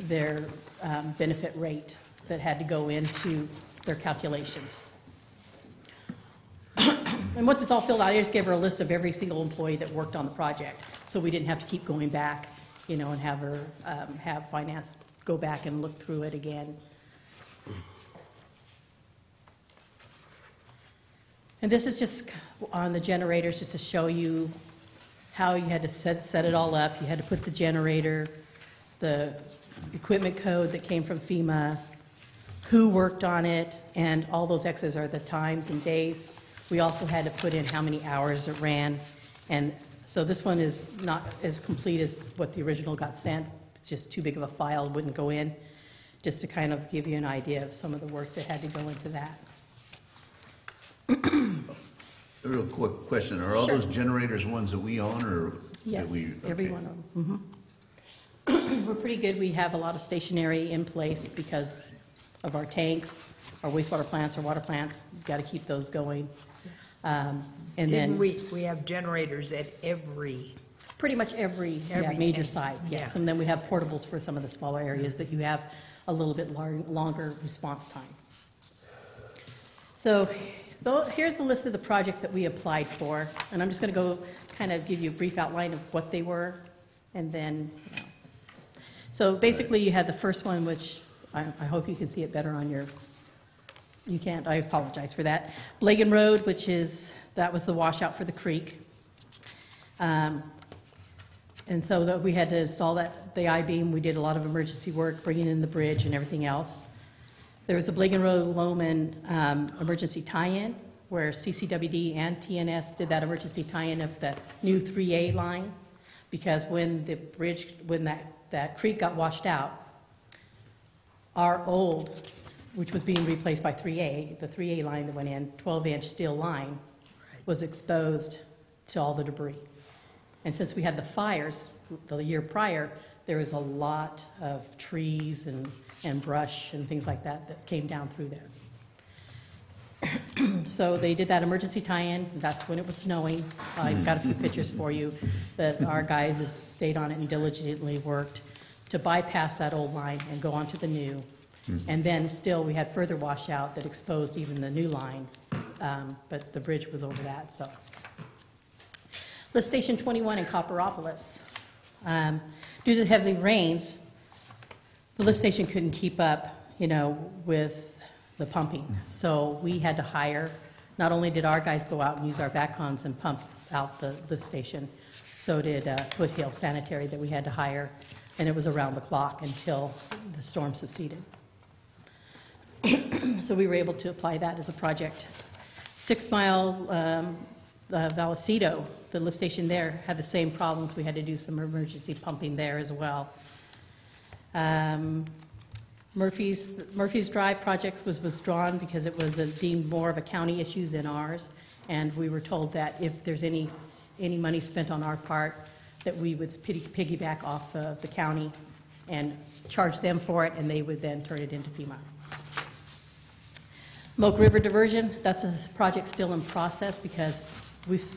their um, benefit rate that had to go into their calculations. And once it's all filled out, I just gave her a list of every single employee that worked on the project, so we didn't have to keep going back, you know, and have her, um, have finance go back and look through it again. And this is just on the generators, just to show you how you had to set, set it all up. You had to put the generator, the equipment code that came from FEMA, who worked on it, and all those X's are the times and days. We also had to put in how many hours it ran. And so this one is not as complete as what the original got sent. It's just too big of a file, wouldn't go in, just to kind of give you an idea of some of the work that had to go into that. A real quick question, are all Sure. those generators ones that we own, or? that Yes, we- every okay. one of them. Mhm. We're pretty good. We have a lot of stationary in place because of our tanks, our wastewater plants, our water plants. You've got to keep those going. Um, And Didn't then, we, we have generators at every, pretty much every yeah, Every major tank, site, yes. yeah. And then we have portables for some of the smaller areas that you have a little bit lar- longer response time. So tho- here's the list of the projects that we applied for, and I'm just going to go kind of give you a brief outline of what they were, and then, you know. so basically, you had the first one, which I I hope you can see it better on your You can't, I apologize for that. Blagen Road, which is, that was the washout for the creek. Um, And so that we had to install that, the I-beam, we did a lot of emergency work, bringing in the bridge and everything else. There was a Blagen Road Loman um, emergency tie-in, where CCWD and TNS did that emergency tie-in of the new 3A line, because when the bridge, when that, that creek got washed out, our old, which was being replaced by 3A, the 3A line that went in, 12-inch steel line, was exposed to all the debris. And since we had the fires the year prior, there was a lot of trees and, and brush and things like that that came down through there. So they did that emergency tie-in, that's when it was snowing. I've got a few pictures for you, that our guys stayed on it and diligently worked to bypass that old line and go onto the new. And then still, we had further washout that exposed even the new line, um, but the bridge was over that, so. Lift Station 21 in Copperopolis. Um, Due to the heavy rains, the lift station couldn't keep up, you know, with the pumping. So we had to hire, not only did our guys go out and use our backhones and pump out the lift station, so did uh, Foothill Sanitary that we had to hire, and it was around the clock until the storm succeeded. So we were able to apply that as a project. Six Mile um, uh, Vallecito, the lift station there, had the same problems. We had to do some emergency pumping there as well. Um, Murphy's, Murphy's Drive project was withdrawn because it was deemed more of a county issue than ours, and we were told that if there's any, any money spent on our part, that we would piggy- piggyback off of the county and charge them for it, and they would then turn it into FEMA. Moke River diversion, that's a project still in process because we've,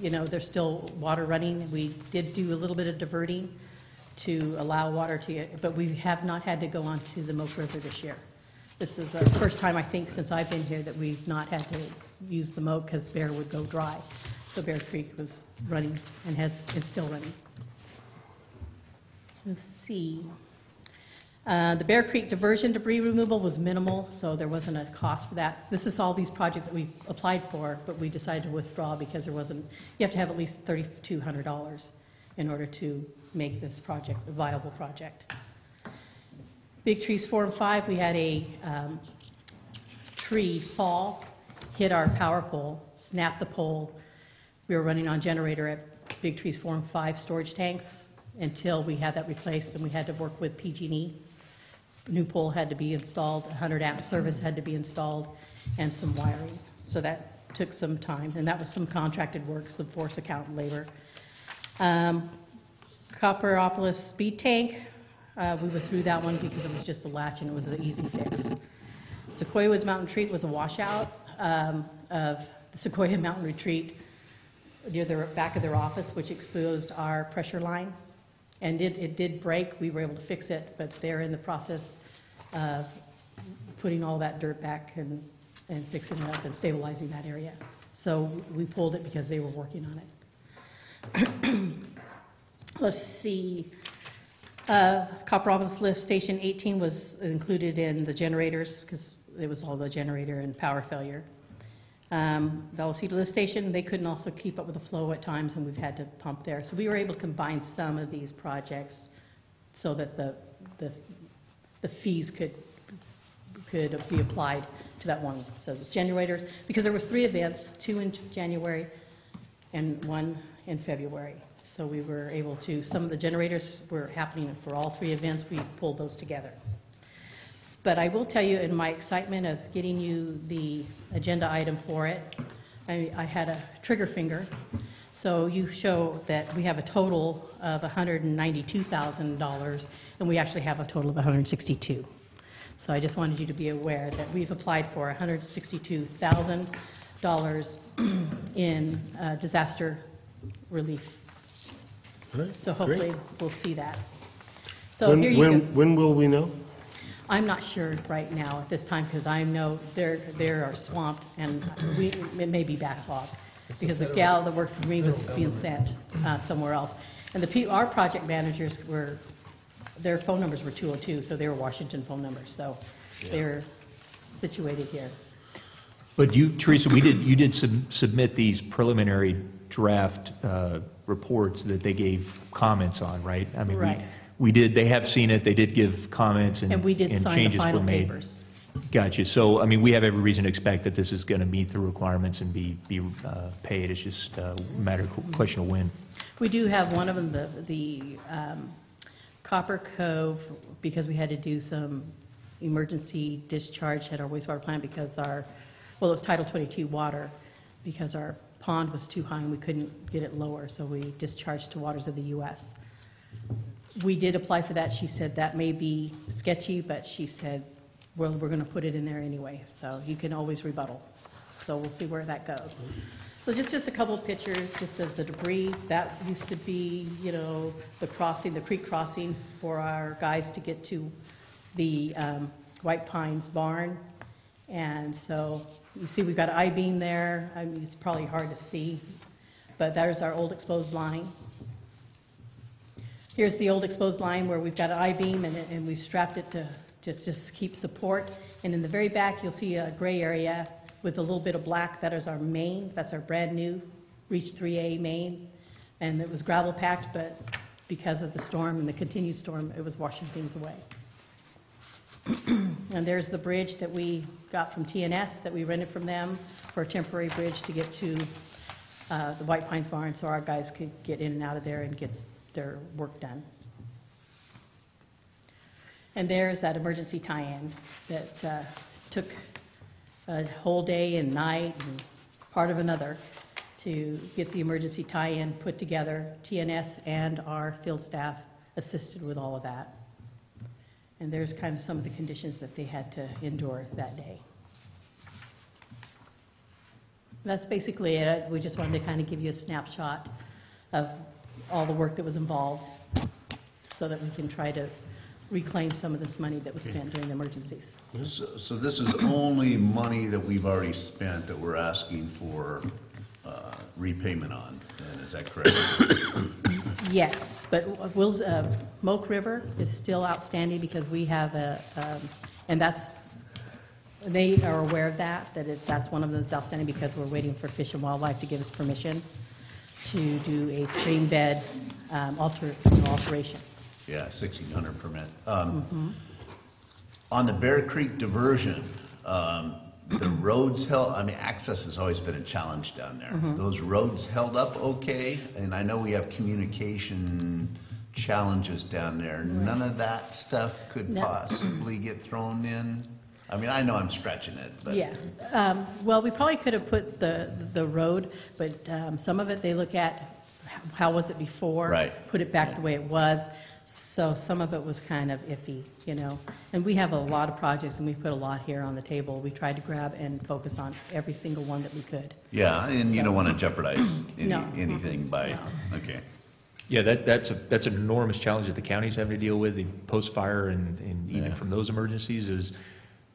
you know, there's still water running. We did do a little bit of diverting to allow water to, but we have not had to go onto the Moke River this year. This is the first time, I think, since I've been here that we've not had to use the Moke because Bear would go dry. So Bear Creek was running and has, it's still running. Let's see. Uh, The Bear Creek diversion debris removal was minimal, so there wasn't a cost for that. This is all these projects that we applied for, but we decided to withdraw because there wasn't, you have to have at least $3,200 in order to make this project a viable project. Big Trees 4 and 5, we had a um, tree fall, hit our power pole, snapped the pole. We were running on generator at Big Trees 4 and 5 storage tanks until we had that replaced, and we had to work with PG&E. New pole had to be installed, 100 amp service had to be installed, and some wiring. So that took some time, and that was some contracted work, some force account labor. Um, Copperopolis speed tank, uh, we were through that one because it was just a latch and it was an easy fix. Sequoia Woods Mountain Retreat was a washout um, of the Sequoia Mountain Retreat near the back of their office, which exposed our pressure line. And it, it did break, we were able to fix it, but they're in the process of putting all that dirt back and, and fixing it up and stabilizing that area. So we pulled it because they were working on it. Let's see. Uh, Copperopolis Lift Station 18 was included in the generators because it was all the generator and power failure. Um, Lift Station, they couldn't also keep up with the flow at times, and we've had to pump there. So we were able to combine some of these projects so that the, the, the fees could, could be applied to that one. So it's generators, because there was three events, two in January and one in February. So we were able to, some of the generators were happening for all three events, we pulled those together. But I will tell you, in my excitement of getting you the agenda item for it, I, I had a trigger finger. So you show that we have a total of $192,000, and we actually have a total of 162. So I just wanted you to be aware that we've applied for $162,000 in uh, disaster relief. So hopefully, we'll see that. So When- here you when- go. When will we know? I'm not sure right now at this time, because I know they're, they are swamped, and we, it may be backlogged, because the gal that worked for me was being sent uh, somewhere else. And the, peo- our project managers were, their phone numbers were 202, so they were Washington phone numbers, so they're, situated here. But you, Teresa, we did, you did sub- submit these preliminary draft uh, reports that they gave comments on, right? I mean, we- Right. We did, they have seen it, they did give comments and And we did and sign the changes were final made. papers. Gotcha. So, I mean, we have every reason to expect that this is going to meet the requirements and be, be uh, paid. It's just a matter of question of when. We do have one of them, the, the um, Copper Cove, because we had to do some emergency discharge at our wastewater plant because our, well, it was Title 22 water, because our pond was too high and we couldn't get it lower, so we discharged to waters of the US. We did apply for that. She said that may be sketchy, but she said, well, we're going to put it in there anyway, so you can always rebuttal. So we'll see where that goes. So just, just a couple of pictures, just of the debris. That used to be, you know, the crossing, the creek crossing for our guys to get to the um, White Pines barn. And so you see we've got I-beam there. I mean, it's probably hard to see, but there's our old exposed line. Here's the old exposed line where we've got an I-beam and, and we've strapped it to just, just keep support. And in the very back, you'll see a gray area with a little bit of black. That is our main, that's our brand-new Reach 3A main. And it was gravel packed, but because of the storm and the continued storm, it was washing things away. And there's the bridge that we got from TNS, that we rented from them for a temporary bridge to get to uh, the White Pines Barn, so our guys could get in and out of there and get their work done. And there's that emergency tie-in that uh, took a whole day and night and part of another to get the emergency tie-in put together. TNS and our field staff assisted with all of that. And there's kind of some of the conditions that they had to endure that day. That's basically it. We just wanted to kind of give you a snapshot of all the work that was involved so that we can try to reclaim some of this money that was spent during the emergencies. So so this is only money that we've already spent that we're asking for uh, repayment on, then, is that correct? Yes, but Will's, uh, Moke River is still outstanding because we have a, um, and that's, they are aware of that, that it, that's one of them that's outstanding because we're waiting for Fish and Wildlife to give us permission to do a stream bed um, alter, alteration. Yeah, 1,600 permit. Um, On the Bear Creek diversion, um, the roads held, I mean, access has always been a challenge down there. Those roads held up okay, and I know we have communication challenges down there. None of that stuff could No. possibly get thrown in? I mean, I know I'm stretching it, but. Yeah, um, well, we probably could have put the, the road, but um, some of it, they look at, how was it before? Right. Put it back the way it was, so some of it was kind of iffy, you know? And we have a lot of projects, and we put a lot here on the table. We tried to grab and focus on every single one that we could. Yeah, and you don't want to jeopardize any- No. anything by, okay. Yeah, that, that's a, that's an enormous challenge that the county's having to deal with, the post-fire and, and even Yeah. from those emergencies is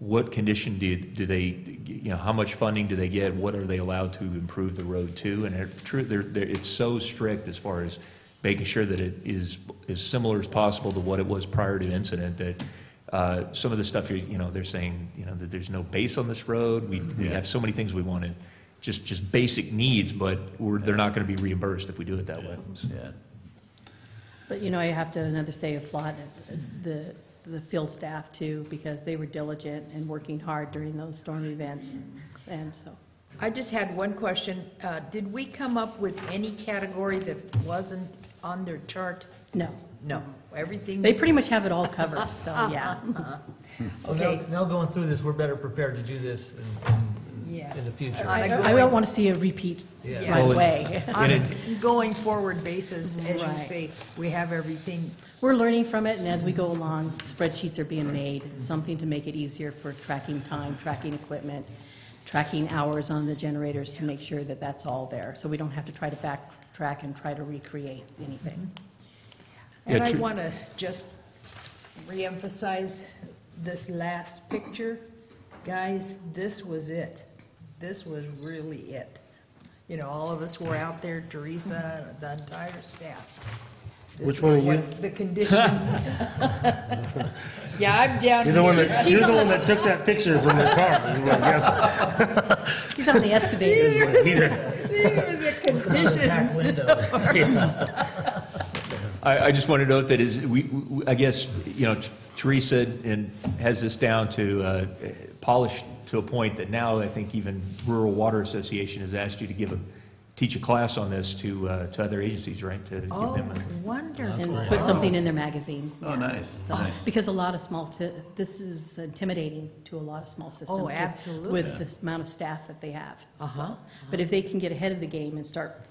what condition do, do they, you know, how much funding do they get? What are they allowed to improve the road to? And it, true, they're, they're, it's so strict as far as making sure that it is as similar as possible to what it was prior to incident, that, uh, some of the stuff, you you know, they're saying, you know, that there's no base on this road. We, we Yeah. have so many things we want to, just, just basic needs, but we're, they're not going to be reimbursed if we do it that way. So- Yeah. But, you know, I have to another say applaud the, the field staff too, because they were diligent and working hard during those storm events, and so. I just had one question. Uh, Did we come up with any category that wasn't on their chart? No, No, everything. they pretty much have it all covered, so, yeah. So now, Okay. now going through this, we're better prepared to do this in, Yeah. in, in the future. I I a I don't want to see a repeat Yeah. right Well, away. On a going forward basis, as you Right. say, we have everything. We're learning from it, and as we go along, spreadsheets are being made, something to make it easier for tracking time, tracking equipment, tracking hours on the generators to make sure that that's all there, so we don't have to try to backtrack and try to recreate anything. Mm-hmm. And Yeah, I true. want to just reemphasize this last picture. Guys, this was it. This was really it. You know, all of us were out there, Teresa, the entire staff. This Which is one are you? The conditions. Yeah, I'm down. You're the one that, you're the one that took that picture from the car, is what I'm guessing. She's on the excavator. Peter, These are the conditions. I, I just want to note that is, we, we- I guess, you know, Teresa and has this down to uh, polished to a point that now I think even Rural Water Association has asked you to give a, teach a class on this to, uh, to other agencies, right? To give Oh, them a- wonderful. And put something in their magazine. Oh, nice, So- nice. Because a lot of small, ti- this is intimidating to a lot of small systems. with- Oh, absolutely. With the amount of staff that they have. Uh-huh, So- But if they can get ahead of the game and start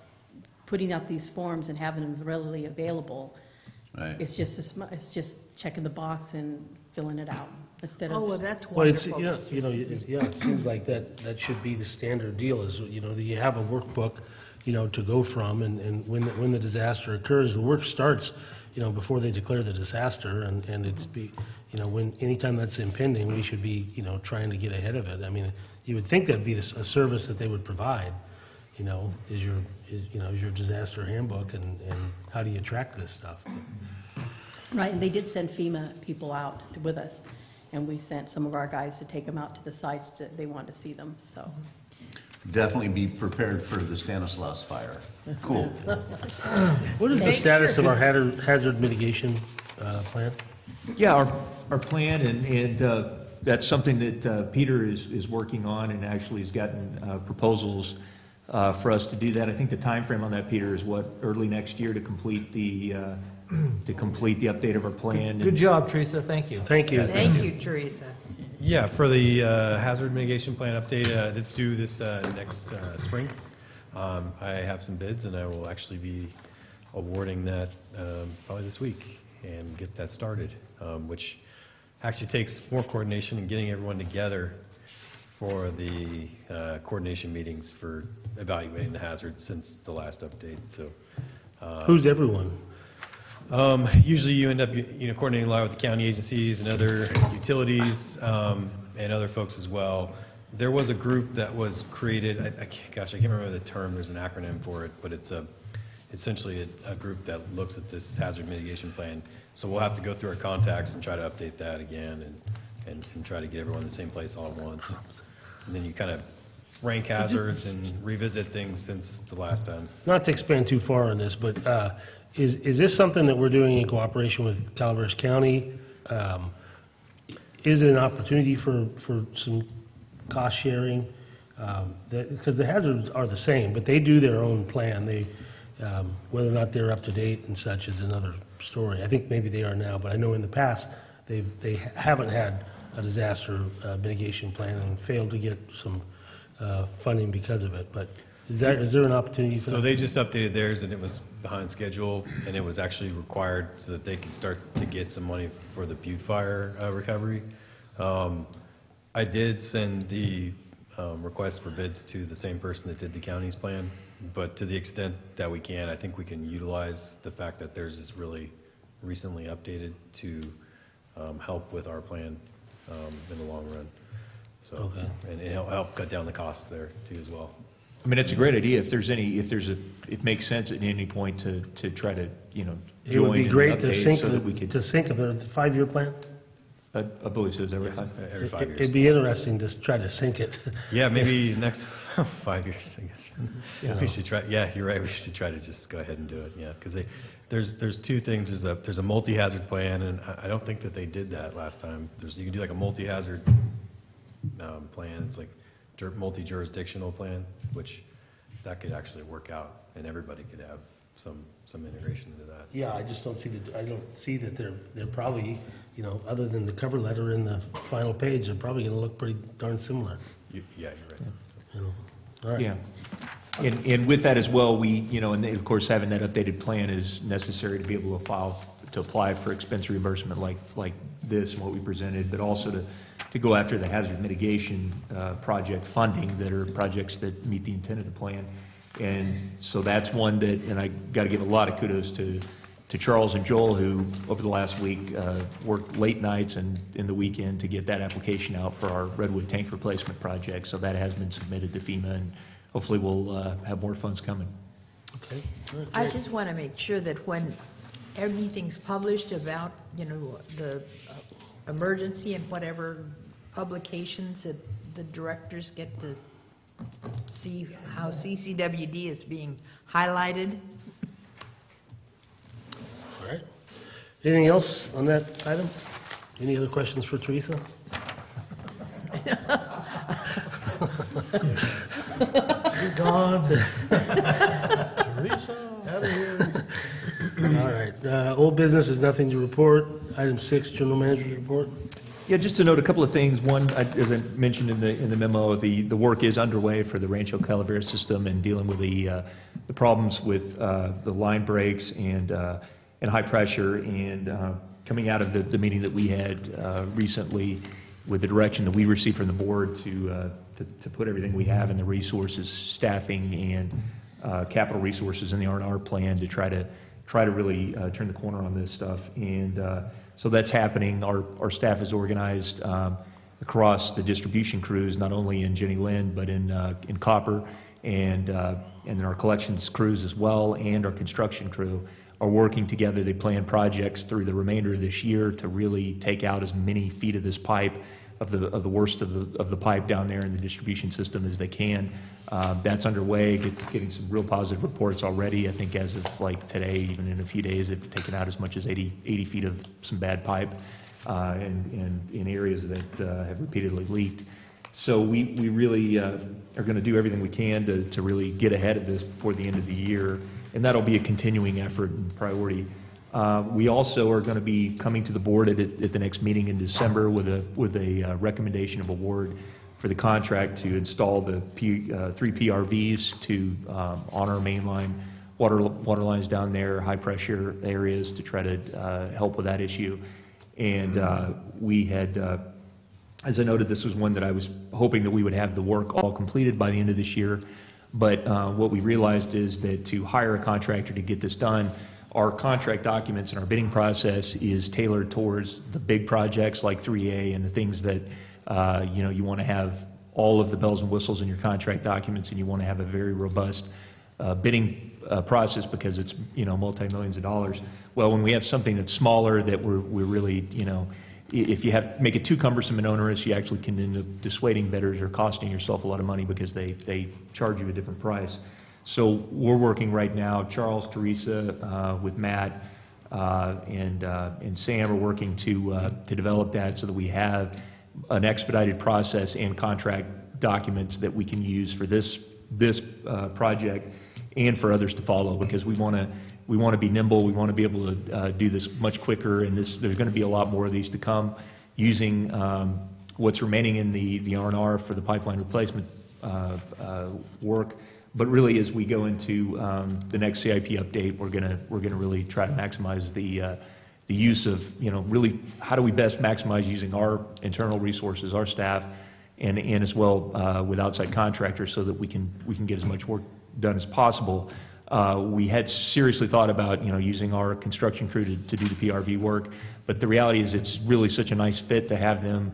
putting out these forms and having them readily available, Right. it's just, a sm- it's just checking the box and filling it out instead Oh, well, of, that's well, it's, wonderful. yeah, you know, it- yeah, it seems like that, that should be the standard deal is, you know, that you have a workbook, you know, to go from, and, and when, the- when the disaster occurs, the work starts, you know, before they declare the disaster, and, and it's be, you know, when, anytime that's impending, we should be, you know, trying to get ahead of it. I mean, you would think that'd be a a service that they would provide, you know, is your, is, you know, is your disaster handbook, and, and how do you track this stuff? right, and they did send FEMA people out with us. And we sent some of our guys to take them out to the sites that they wanted to see them, so. Definitely be prepared for the Stanislaus fire. Cool. What is the status of our hazard, hazard mitigation, uh, plan? Yeah, our, our plan, and, and uh, that's something that uh, Peter is, is working on and actually has gotten uh, proposals uh, for us to do that. I think the time frame on that, Peter, is what, early next year to complete the, uh, to complete the update of our plan? Good and- job, Teresa, thank you. Thank you. Thank you, Teresa. Yeah, for the uh, hazard mitigation plan update, uh, that's due this uh, next uh, spring. Um, I have some bids, and I will actually be awarding that um, probably this week and get that started, um, which actually takes more coordination and getting everyone together for the uh, coordination meetings for evaluating the hazards since the last update, so. Who's everyone? Um, Usually you end up, you know, coordinating a lot with the county agencies and other utilities um, and other folks as well. There was a group that was created, I, I can't- gosh, I can't remember the term, there's an acronym for it, but it's a, essentially a, a group that looks at this hazard mitigation plan. So we'll have to go through our contacts and try to update that again and, and, and try to get everyone in the same place all at once. And then you kind of rank hazards and revisit things since the last time. Not to expand too far on this, but uh, is, is this something that we're doing in cooperation with Calaveras County? Um, Is it an opportunity for, for some cost sharing? Um, Because the hazards are the same, but they do their own plan. They, um, whether or not they're up to date and such is another story. I think maybe they are now, but I know in the past, they've, they haven't had a disaster uh, mitigation plan and failed to get some uh, funding because of it. But is that, is there an opportunity for that? So they just updated theirs and it was behind schedule and it was actually required so that they could start to get some money for the Butte Fire uh, recovery. Um, I did send the um, request for bids to the same person that did the county's plan, but to the extent that we can, I think we can utilize the fact that theirs is really recently updated to um, help with our plan um, in the long run. So, Okay. and it'll help cut down the costs there too as well. I mean, it's a great idea. If there's any, if there's a, it makes sense at any point to, to try to, you know, It would join be and great to update sync, so that we the- could, to sync the five-year plan. I I believe so, is that right? Yes, Every five It- years. It'd be interesting to s- try to sync it. Yeah, maybe next five years, I guess. You know. We should try, yeah, you're right, we should try to just go ahead and do it, yeah, because they, there's, there's two things, there's a, there's a multi-hazard plan, and I, I don't think that they did that last time. There's, you can do like a multi-hazard, um, plan, it's like jur- multi-jurisdictional plan, which that could actually work out, and everybody could have some, some integration into that. Yeah, I just don't see that, I don't see that they're, they're probably, you know, other than the cover letter and the final page, they're probably gonna look pretty darn similar, You- Yeah, you're right. you know? All right. Yeah. And, and with that as well, we, you know, and of course, having that updated plan is necessary to be able to file, to apply for expense reimbursement like, like this and what we presented, but also to, to go after the hazard mitigation uh, project funding that are projects that meet the intent of the plan. And so that's one that, and I got to give a lot of kudos to, to Charles and Joel, who over the last week uh, worked late nights and in the weekend to get that application out for our Redwood tank replacement project. So that has been submitted to FEMA, and hopefully we'll uh, have more funds coming. Okay, all right, I great. just want to make sure that when everything's published about, you know, the uh, emergency and whatever publications that the directors get to see how CCWD is being highlighted? All right. Anything else on that item? Any other questions for Teresa? She's gone. Teresa, out of here. All right, uh, old business is nothing to report. Item six, general manager's report. Yeah, just to note a couple of things. One, I- as I mentioned in the, in the memo, the, the work is underway for the Rancho Calaveras system and dealing with the, uh, the problems with uh, the line breaks and, uh, and high pressure. And uh, coming out of the, the meeting that we had uh, recently with the direction that we received from the board to, uh, to, to put everything we have in the resources, staffing and uh, capital resources in the R and R plan to try to, try to really uh, turn the corner on this stuff. And uh, so that's happening. Our, our staff is organized um, across the distribution crews, not only in Jenny Lind, but in, uh, in Copper, and, uh, and then our collections crews as well, and our construction crew are working together. They plan projects through the remainder of this year to really take out as many feet of this pipe, of the, of the worst of the, of the pipe down there in the distribution system as they can. Uh, That's underway, get- getting some real positive reports already. I think as of like today, even in a few days, they've taken out as much as 80, 80 feet of some bad pipe uh, and, and in areas that uh, have repeatedly leaked. So we, we really uh, are going to do everything we can to, to really get ahead of this before the end of the year, and that'll be a continuing effort and priority. Uh, We also are going to be coming to the board at, at the next meeting in December with a, with a uh, recommendation of award for the contract to install the P, uh, three PRVs to um, on our main line, water, water lines down there, high-pressure areas to try to uh, help with that issue. And uh, we had, as I noted, this was one that I was hoping that we would have the work all completed by the end of this year. But what we realized is that to hire a contractor to get this done, our contract documents and our bidding process is tailored towards the big projects like 3A and the things that, uh, you know, you want to have all of the bells and whistles in your contract documents, and you want to have a very robust uh, bidding uh, process because it's, you know, multi-millions of dollars. Well, when we have something that's smaller, that we're, we're really, you know, if you have, make it too cumbersome and onerous, you actually can end up dissuading bidders or costing yourself a lot of money because they, they charge you a different price. So we're working right now, Charles, Teresa, uh, with Matt, uh, and, uh, and Sam are working to, uh, to develop that so that we have an expedited process and contract documents that we can use for this, this uh, project and for others to follow, because we want to, we want to be nimble, we want to be able to uh, do this much quicker, and this, there's going to be a lot more of these to come, using um, what's remaining in the, the R and R for the pipeline replacement work. But really, as we go into um, the next CIP update, we're to really try to maximize the, uh, the use of, you know, really, how do we best maximize using our internal resources, our staff, and, and as well uh, with outside contractors so that we can, we can get as much work done as possible. Uh, We had seriously thought about, you know, using our construction crew to, do the PRV work, but the reality is it's really such a nice fit to have them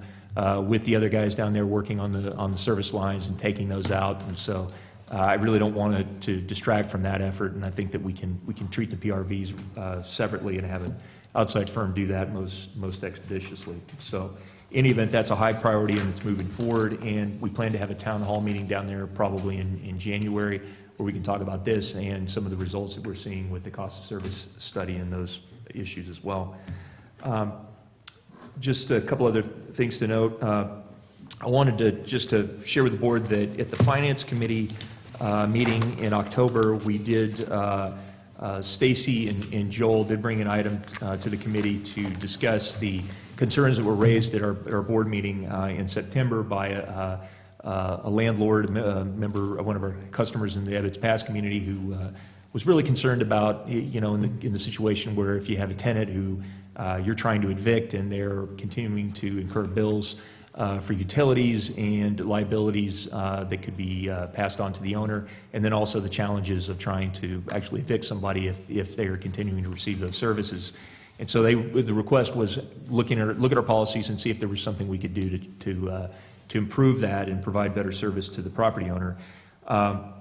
with the other guys down there working on the, on the service lines and taking those out. And so uh, I really don't want to, to distract from that effort, and I think that we can, we can treat the PRVs uh, separately and have an outside firm do that most, most expeditiously. So in any event, that's a high priority and it's moving forward, and we plan to have a town hall meeting down there probably in, in January where we can talk about this and some of the results that we're seeing with the cost of service study and those issues as well. Um, Just a couple other things to note. Uh, I wanted to, just to share with the board that at the Finance Committee uh, meeting in October, we did, uh, uh, Stacy and and Joel did bring an item uh, to the committee to discuss the concerns that were raised at our, our board meeting uh, in September by a, uh, a landlord, a member, one of our customers in the Ebbets Pass community who uh, was really concerned about, you know, in the, in the situation where if you have a tenant who uh, you're trying to evict and they're continuing to incur bills uh, for utilities and liabilities uh, that could be uh, passed on to the owner, and then also the challenges of trying to actually evict somebody if, if they are continuing to receive those services. And so they, the request was looking at, look at our policies and see if there was something we could do to, to, uh, to improve that and provide better service to the property owner. Um,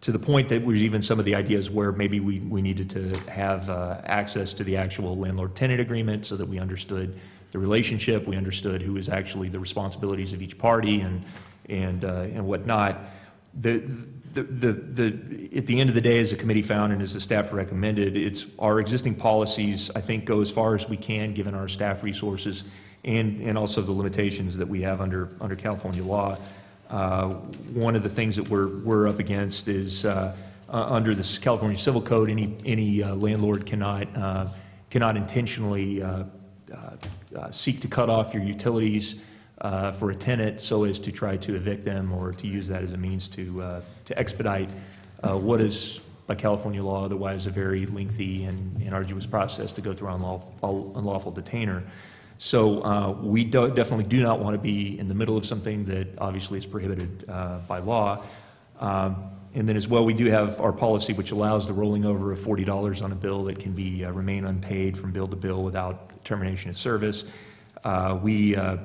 to the point that was even some of the ideas where maybe we, we needed to have uh, access to the actual landlord-tenant agreement so that we understood the relationship, we understood who was actually the responsibilities of each party and, and, uh, and whatnot. The, the, the, the, at the end of the day, as the committee found and as the staff recommended, it's, our existing policies, I think, go as far as we can, given our staff resources and, and also the limitations that we have under, under California law. Uh, One of the things that we're, we're up against is, uh, uh, under the California Civil Code, any, any uh, landlord cannot, uh, cannot intentionally uh, seek to cut off your utilities uh, for a tenant so as to try to evict them or to use that as a means to, uh, to expedite uh, what is, by California law, otherwise a very lengthy and and arduous process to go through unlawful unlawful detainer. So uh, we do- definitely do not want to be in the middle of something that obviously is prohibited by law. Um, And then as well, we do have our policy which allows the rolling over of $40 on a bill that can be, uh, remain unpaid from bill to bill without termination of service. Uh, We, uh,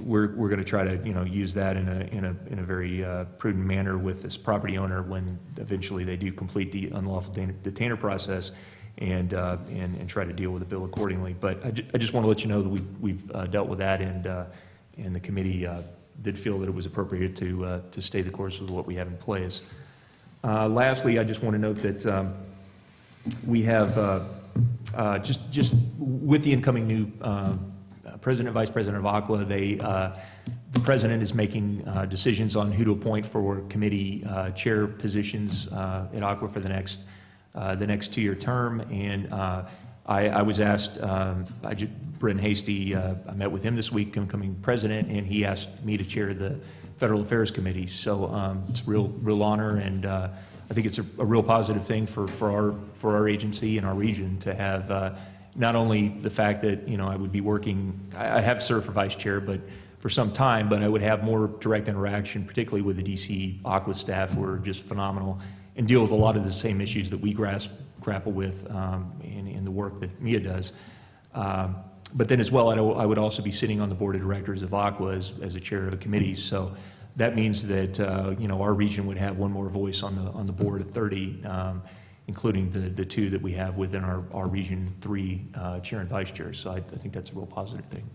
we're, we're going to try to, you know, use that in a, in a, in a very uh, prudent manner with this property owner when eventually they do complete the unlawful detainer- process and, uh, and, and try to deal with the bill accordingly. But I I just want to let you know that we, we've uh, dealt with that and, uh, and the committee did feel that it was appropriate to, to stay the course with what we have in place. Lastly, I just want to note that um, we have, uh, just, just with the incoming new um, uh, president, vice president of ACWA, they, uh, the president is making uh, decisions on who to appoint for committee uh, chair positions at ACWA for the next, the next two-year term. And I, I was asked, um, I Brendan Hastey, uh, I met with him this week, incoming president, and he asked me to chair the Federal Affairs Committee. So um, it's a real, real honor, and uh, I think it's a, a real positive thing for, for our, for our agency and our region to have uh, not only the fact that, you know, I would be working, I, I have served for vice chair, but for some time, but I would have more direct interaction, particularly with the DC ACWA staff, who are just phenomenal, and deal with a lot of the same issues that we grasp, grapple with um, in, in the work that Mia does. Um, But then as well, I I would also be sitting on the board of directors of ACWA as, as a chair of a committee. So that means that, uh, you know, our region would have one more voice on the, on the board of 30, um, including the, the two that we have within our, our Region 3 uh, chair and vice chair. So I, I think that's a real positive thing.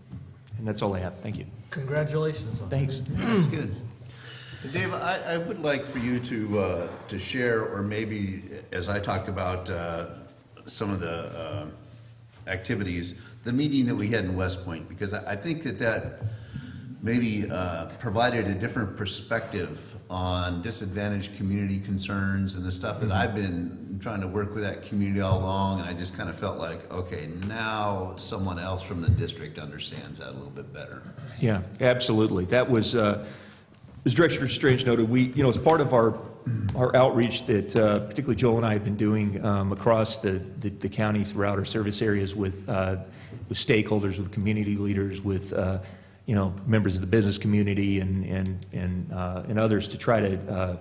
And that's all I have. Thank you. Congratulations on. Thanks. That's good. Dave, I, I would like for you to, uh, to share, or maybe, as I talk about uh, some of the uh, activities, the meeting that we had in West Point, because I, I think that that maybe uh, provided a different perspective on disadvantaged community concerns and the stuff that I've been trying to work with that community all along, and I just kind of felt like, okay, now someone else from the district understands that a little bit better. Yeah, absolutely. That was, uh, as Director Strange noted, we, you know, as part of our, our outreach that uh, particularly Joel and I have been doing um, across the, the the county throughout our service areas with, uh, with stakeholders, with community leaders, with, uh, you know, members of the business community and, and, and, uh, and others to try to uh,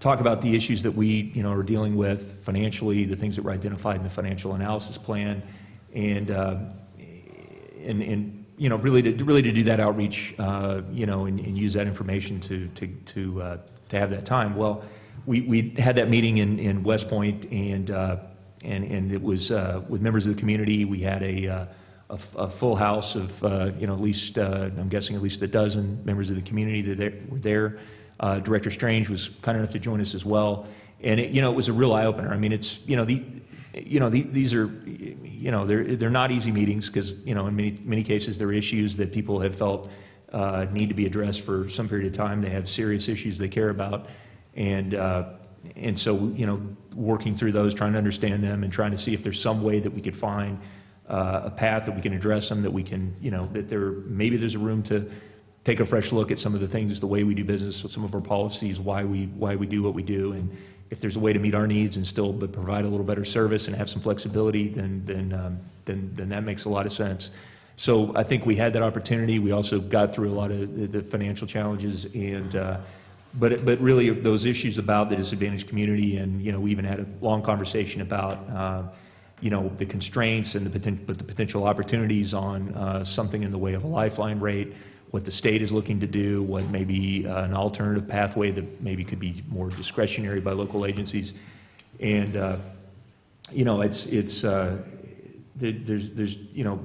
talk about the issues that we, you know, are dealing with financially, the things that were identified in the financial analysis plan, and, uh, and, and, you know, really to, really to do that outreach, uh, you know, and, and use that information to, to, to, uh, to have that time. Well, we, we had that meeting in, in West Point, and, uh, and, and it was, with members of the community, we had a, a, full house of, uh, you know, at least, uh, I'm guessing at least a dozen members of the community that were there. Uh, Director Strange was kind enough to join us as well. And it, you know, it was a real eye opener. I mean, it's, you know, the, you know, the, these are, you know, they're, they're not easy meetings because, you know, in many, many cases, there are issues that people have felt uh, need to be addressed for some period of time. They have serious issues they care about. And, uh, and so, you know, working through those, trying to understand them and trying to see if there's some way that we could find uh, a path that we can address them, that we can, you know, that there, maybe there's a room to take a fresh look at some of the things, the way we do business, some of our policies, why we, why we do what we do, and if there's a way to meet our needs and still but provide a little better service and have some flexibility, then, then, um, then, then that makes a lot of sense. So I think we had that opportunity. We also got through a lot of the- financial challenges and, uh, but, but really those issues about the disadvantaged community and, you know, we even had a long conversation about, uh, you know, the constraints and the potential, but the potential opportunities on uh, something in the way of a lifeline rate, what the state is looking to do, what maybe uh, an alternative pathway that maybe could be more discretionary by local agencies. And, uh, you know, it's, it's, uh, there- there's, there's, you know,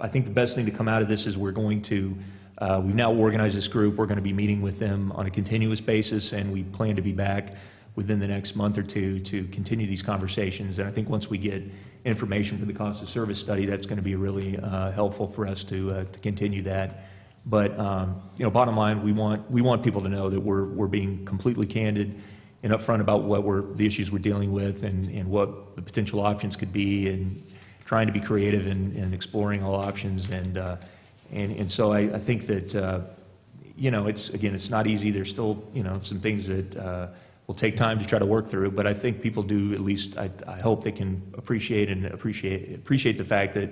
I think the best thing to come out of this is we're going to, uh, we've now organized this group, we're going to be meeting with them on a continuous basis, and we plan to be back within the next month or two to continue these conversations. And I think once we get information for the cost of service study, that's going to be really uh, helpful for us to, uh, to continue that. But, um, you know, bottom line, we want, we want people to know that we're, we're being completely candid and upfront about what we're, the issues we're dealing with and, and what the potential options could be and trying to be creative and, and exploring all options. And, uh, and, and so I, I think that, uh, you know, it's, again, it's not easy. There's still, you know, some things that uh, will take time to try to work through, but I think people do, at least, I, I hope they can appreciate and appreciate, appreciate the fact that,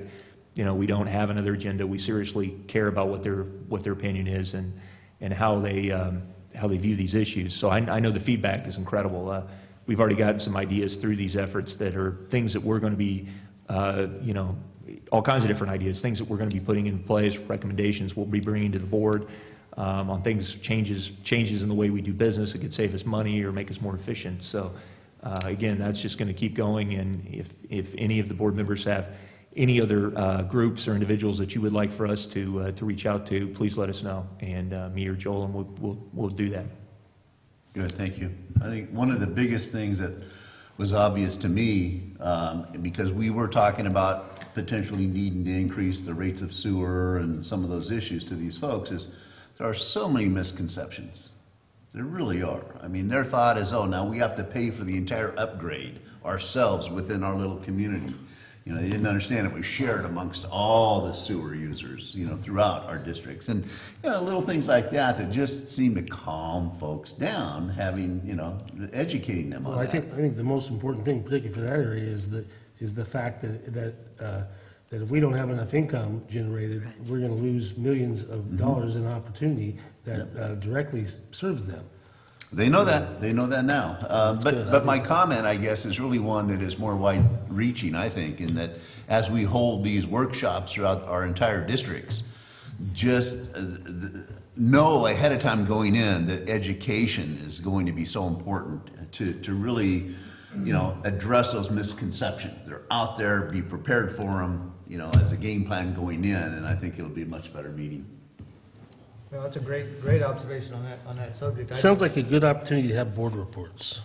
you know, we don't have another agenda. We seriously care about what their, what their opinion is and, and how they, um, how they view these issues. So I, I know the feedback is incredible. Uh, We've already gotten some ideas through these efforts that are things that we're going to be, uh, you know, all kinds of different ideas, things that we're going to be putting in place, recommendations we'll be bringing to the board um, on things, changes, changes in the way we do business that could save us money or make us more efficient. So uh, again, that's just going to keep going, and if, if any of the board members have any other uh, groups or individuals that you would like for us to, uh, to reach out to, please let us know, and uh, me or Joel, and we'll, we'll, we'll do that. Good, thank you. I think one of the biggest things that was obvious to me, um, because we were talking about potentially needing to increase the rates of sewer and some of those issues to these folks, is there are so many misconceptions. There really are. I mean, their thought is, oh, now we have to pay for the entire upgrade ourselves within our little community. You know, they didn't understand it was shared amongst all the sewer users, you know, throughout our districts. And, you know, little things like that that just seem to calm folks down, having, you know, educating them Well, on I that. think, I think the most important thing, particularly for that area, is the, is the fact that, that, uh, that if we don't have enough income generated, we're gonna lose millions of dollars in opportunity that uh, directly s- serves them. They know that, they know that now. Uh, good. But, but my comment, I guess, is really one that is more wide-reaching, I think, in that as we hold these workshops throughout our entire districts, just uh, th- know ahead of time going in that education is going to be so important to, to really, you know, address those misconceptions. They're out there, be prepared for them, you know, as a game plan going in, and I think it'll be a much better meeting. Well, that's a great, great observation on that, on that subject. I- Sounds like a good opportunity to have board reports.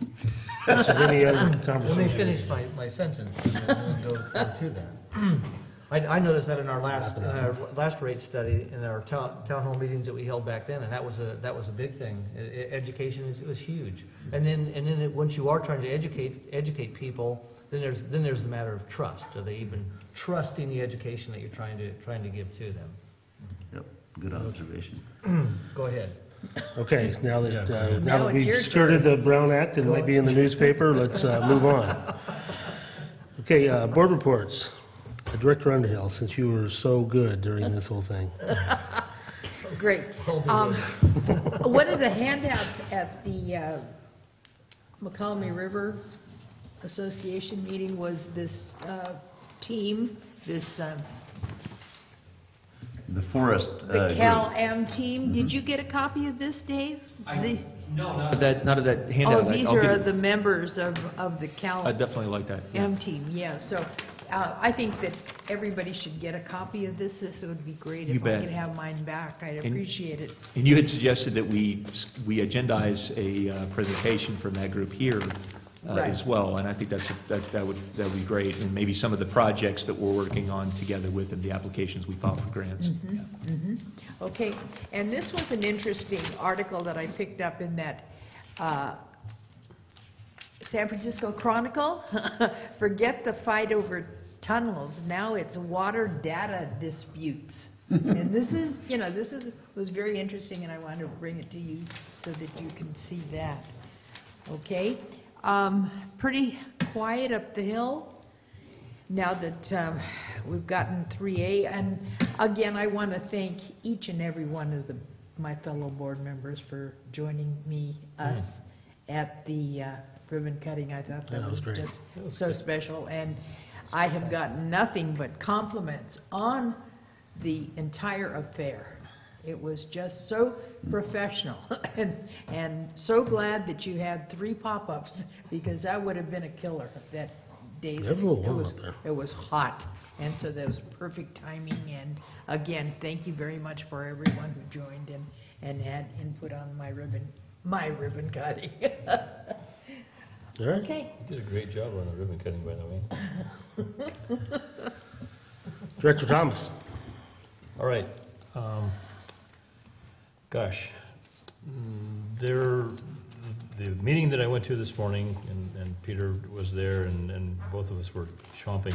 If there's any other Let me conversation. finish my, my sentence and then we'll go go to that. I, I noticed that in our last, in our last rate study, in our town, town hall meetings that we held back then, and that was a, that was a big thing. E- e- Education is, was huge. And then, and then it- once you are trying to educate, educate people, then there's, then there's the matter of trust. Do they even trust in the education that you're trying to, trying to give to them? Yep, good observation. Go ahead. Okay, now that, uh, now Now that we've skirted the Brown Act and might be in the newspaper, let's uh, move on. Okay, uh, board reports. Uh, Director Underhill, since you were so good during this whole thing. Great. Um, One of the handouts at the uh, Mokelumne River Association meeting was this uh, team, this, uh, The forest. uh, the group. Cal-Am team. Did you get a copy of this, Dave? The- No, not of that, not of that Oh, handout. I- these I'll are get- the members of, of the Cal. I definitely like that. yeah. M team, yeah, so uh, I think that everybody should get a copy of this. This would be great You if I bet. could have mine back. I'd And- appreciate it. And you had suggested that we, we agendize a uh, presentation from that group here uh, Right. as well, and I think that's, a- that, that would, that would be great, and maybe some of the projects that we're working on together with and the applications we file for grants. Mm-hmm. Yeah. Okay, and this was an interesting article that I picked up in that uh, San Francisco Chronicle. Forget the fight over tunnels, now it's water data disputes. And this is, you know, this is, was very interesting, and I wanted to bring it to you so that you can see that. Okay? Um, Pretty quiet up the hill now that um, we've gotten 3A. And again, I want to thank each and every one of the, my fellow board members for joining me, us, at the uh, ribbon cutting. I thought Yeah, that that was was great. just so special. And I have gotten nothing but compliments on the entire affair. It was just so professional, and, and so glad that you had three pop-ups, because that would have been a killer that day. It was a little It warm was- out there. It was hot, and so that was perfect timing, and again, thank you very much for everyone who joined and, and had input on my ribbon, my ribbon cutting. All right. Okay, You did a great job on the ribbon cutting, by the way. Director Thomas. All right. um, Gosh, there, the meeting that I went to this morning, and, and Peter was there, and, and both of us were chomping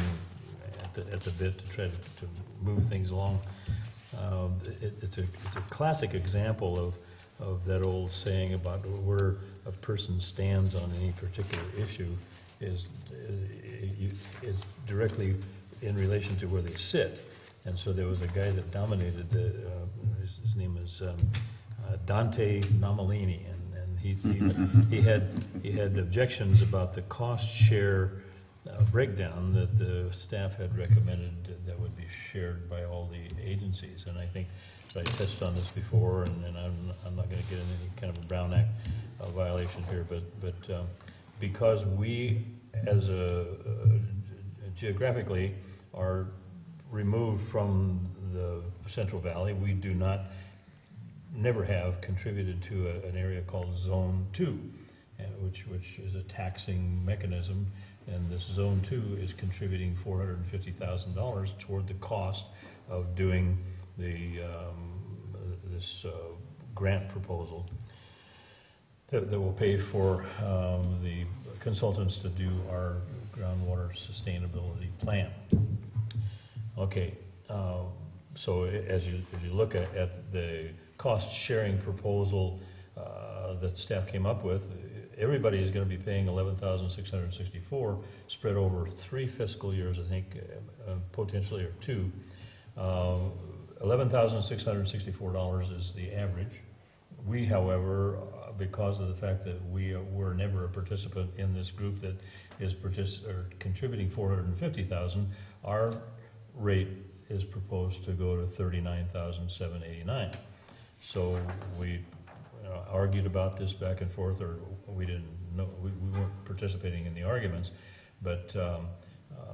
at the, at the bit to try to, to move things along. Um, It, it's a, it's a classic example of, of that old saying about where a person stands on any particular issue is, is is directly in relation to where they sit. And so there was a guy that dominated the, uh, his, his name is um, uh, Dante Nomellini, and, and he, he, he had, he had objections about the cost share uh, breakdown that the staff had recommended that would be shared by all the agencies. And I think I touched on this before, and, and I'm, I'm not gonna get in any kind of a Brown Act uh, violation here, but, but um, because we, as a, uh, geographically, are removed from the Central Valley, we do not, never have contributed to a- an area called Zone Two, and which, which is a taxing mechanism, and this Zone Two is contributing four hundred and fifty thousand dollars toward the cost of doing the, um, this uh, grant proposal that, that will pay for um, the consultants to do our groundwater sustainability plan. Okay, um, so as you, as you look at, at the cost-sharing proposal uh, that staff came up with, everybody is gonna be paying eleven thousand six hundred and sixty-four, spread over three fiscal years, I think, uh, uh, potentially, or two. Sixty-four dollars is the average. We, however, uh, because of the fact that we were never a participant in this group that is contributing four hundred and fifty thousand, our rate is proposed to go to thirty-nine thousand seven eighty-nine. So we uh, argued about this back and forth, or we didn't know, we, we weren't participating in the arguments, but, um, uh,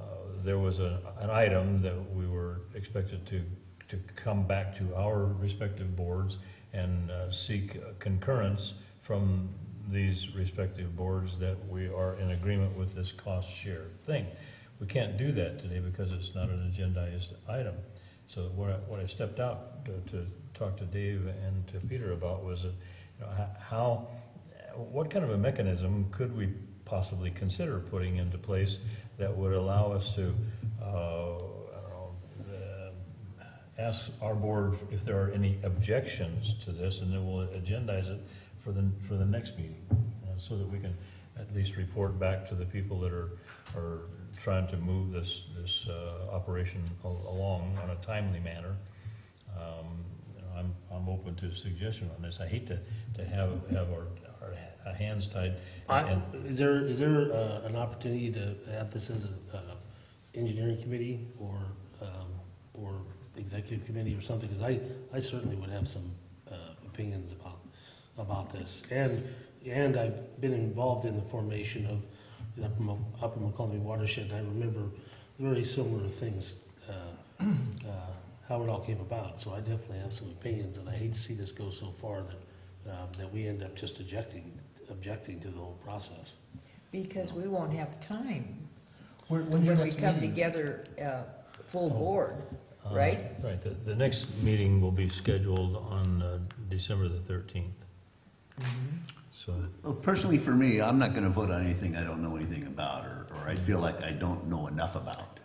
there was a, an item that we were expected to, to come back to our respective boards and uh, seek concurrence from these respective boards that we are in agreement with this cost share thing. We can't do that today because it's not an agendized item. So what I, what I stepped out to, to talk to Dave and to Peter about was, uh, you know, how, what kind of a mechanism could we possibly consider putting into place that would allow us to, uh, uh, ask our board if there are any objections to this, and then we'll agendize it for the, for the next meeting, uh, so that we can at least report back to the people that are, are trying to move this, this uh, operation al- along on a timely manner. Um, I'm, I'm open to suggestion on this. I hate to, to have, have our, our hands tied. I, and- is there, is there uh, an opportunity to have this as a, uh, engineering committee or, um, or executive committee or something? Because I, I certainly would have some, uh, opinions about, about this. And, and I've been involved in the formation of, the Upper Mo- Upper watershed, I remember very similar things, uh, uh, how it all came about. So I definitely have some opinions, and I hate to see this go so far that, um, that we end up just objecting, objecting to the whole process. because we won't have time Where- When's your when we next come meeting? together, uh, full board, Uh, right? Right, the, the next meeting will be scheduled on uh, December the thirteenth. So, Well, personally, for me, I'm not gonna vote on anything I don't know anything about, or, or I feel like I don't know enough about.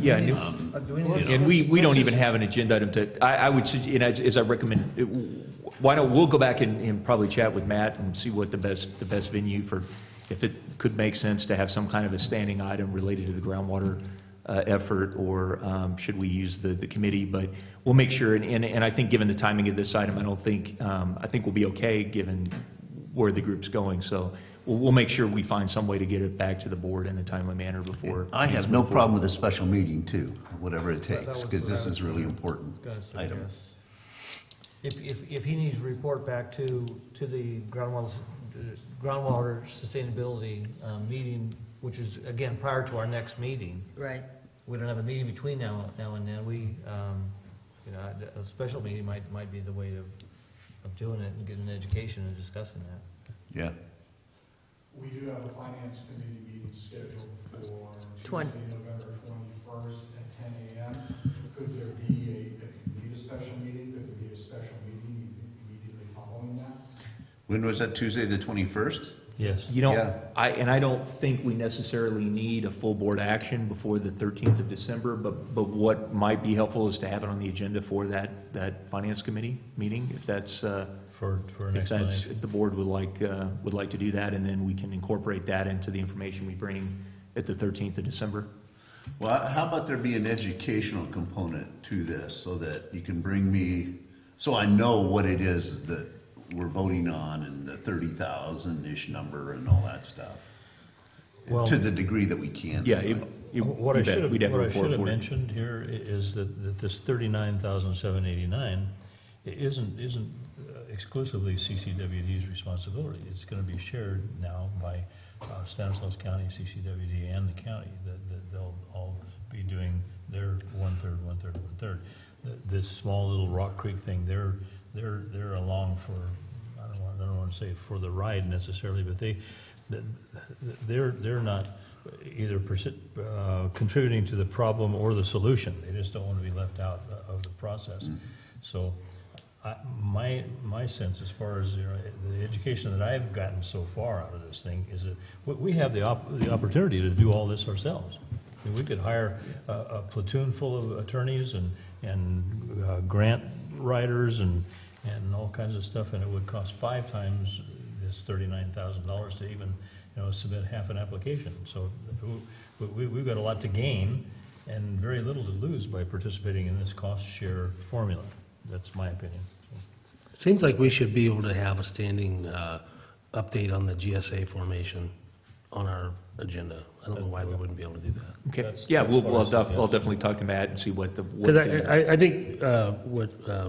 Yeah, and- Um, Uh, do we need- and we, we don't even have an agenda item to, I, I would, sug- and as as I recommend, it- why don't, we'll go back and, and probably chat with Matt and see what the best, the best venue for, if it could make sense to have some kind of a standing item related to the groundwater uh, effort, or um, should we use the, the committee, but we'll make sure, and, and and I think given the timing of this item, I don't think, um, I think we'll be okay, given where the group's going, so we'll, we'll make sure we find some way to get it back to the board in a timely manner before. I have no forward. problem with a special meeting too, whatever it That- that takes, was because what I this was is really important gonna item. suggest. if, if, if he needs to report back to, to the groundwater, groundwater sustainability, um, meeting, which is, again, prior to our next meeting, Right. we don't have a meeting between now, now and then, we, um, you know, a a special meeting might, might be the way of, of doing it and getting an education and discussing that. Yeah. We do have a finance committee meeting scheduled for Twen- Tuesday, November twenty-first at ten AM. Could there be a, if you need a special meeting, could there be a special meeting immediately following that? When was that, Tuesday, the 21st? Yes. You don't, Yeah. I, and I don't think we necessarily need a full board action before the 13th of December, but, but what might be helpful is to have it on the agenda for that, that finance committee meeting, if that's, uh, For, for an if that's, explanation. if the board would like, uh, would like to do that, and then we can incorporate that into the information we bring at the 13th of December. Well, how about there be an educational component to this, so that you can bring me, so I know what it is that we're voting on, and the thirty thousand-ish number and all that stuff? Well- To the degree that we can. Yeah, you- you- What I you bet. should have, We'd have a what I report should have for it. mentioned here i- is that, that this thirty-nine thousand seven eighty-nine isn't, isn't exclusively CCWD's responsibility. It's gonna be shared now by uh, Stanislaus County, CCWD, and the county, that, that they'll all be doing their one-third, one-third, one-third. This small little Rock Creek thing, they're, they're, they're along for, I don't want, I don't wanna say for the ride necessarily, but they, th- th- they're, they're not either uh, contributing to the problem or the solution. They just don't want to be left out of the process. So My, my sense as far as, you know, the education that I've gotten so far out of this thing is that we, have the op, the opportunity to do all this ourselves. I mean, we could hire a, a platoon full of attorneys and, and uh, grant writers and, and all kinds of stuff, and it would cost five times this thirty-nine thousand dollars to even, you know, submit half an application. So we, we've got a lot to gain and very little to lose by participating in this cost share formula. That's my opinion. It Seems like we should be able to have a standing uh, update on the GSA formation on our agenda. I don't know why we wouldn't be able to do that. Okay, That's- yeah, that's we'll, what I we'll def- I'll definitely talk to Matt and see what the. what Because I, the- I, I think uh, what uh,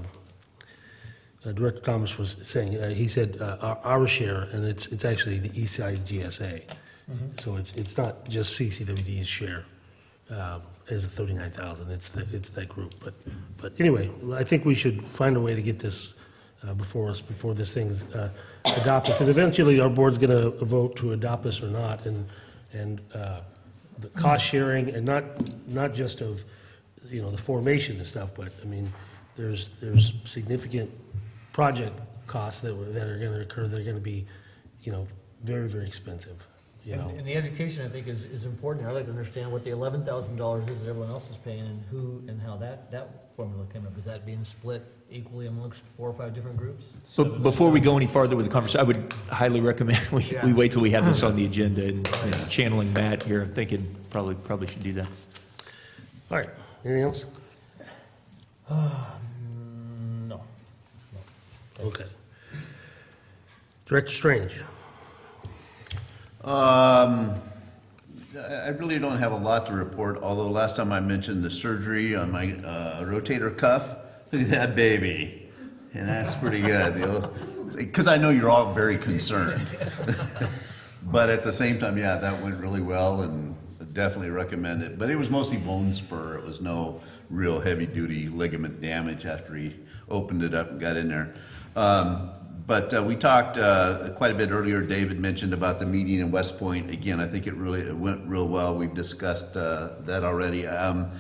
uh, Director Thomas was saying, uh, he said uh, our, our share, and it's, it's actually the Eastside GSA. So it's, it's not just CCWD's share uh, is 39,000, it's, the- it's that group. But, but anyway, I think we should find a way to get this uh, before us, before this thing's uh, adopted. Because eventually our board's going to vote to adopt this or not, and, and uh, the cost sharing, and not, not just of, you know, the formation and stuff, but, I mean, there's, there's significant project costs that, were- that are going to occur, that are going to be, you know, very, very expensive, you know? And, and the education, I think, is, is important. I'd like to understand what the eleven thousand dollars is that everyone else is paying and who and how that, that formula came up. Is that being split equally amongst four or five different groups? But before we go any farther with the conversation, I would highly recommend we, Yeah. we wait till we have this on the agenda and and channeling Matt here, I'm thinking probably, probably should do that. All right, anything else? Mm, No. Okay. Director Strange? Um, I I really don't have a lot to report, although last time I mentioned the surgery on my uh, rotator cuff. Look at that baby. And that's pretty good. Because I know you're all very concerned. But at the same time, yeah, that went really well and definitely recommend it. But it was mostly bone spur. It was no real heavy-duty ligament damage after he opened it up and got in there. Um, But uh, we talked uh, quite a bit earlier, David mentioned about the meeting in West Point. Again, I think it really, it went real well. We've discussed uh, that already. Um,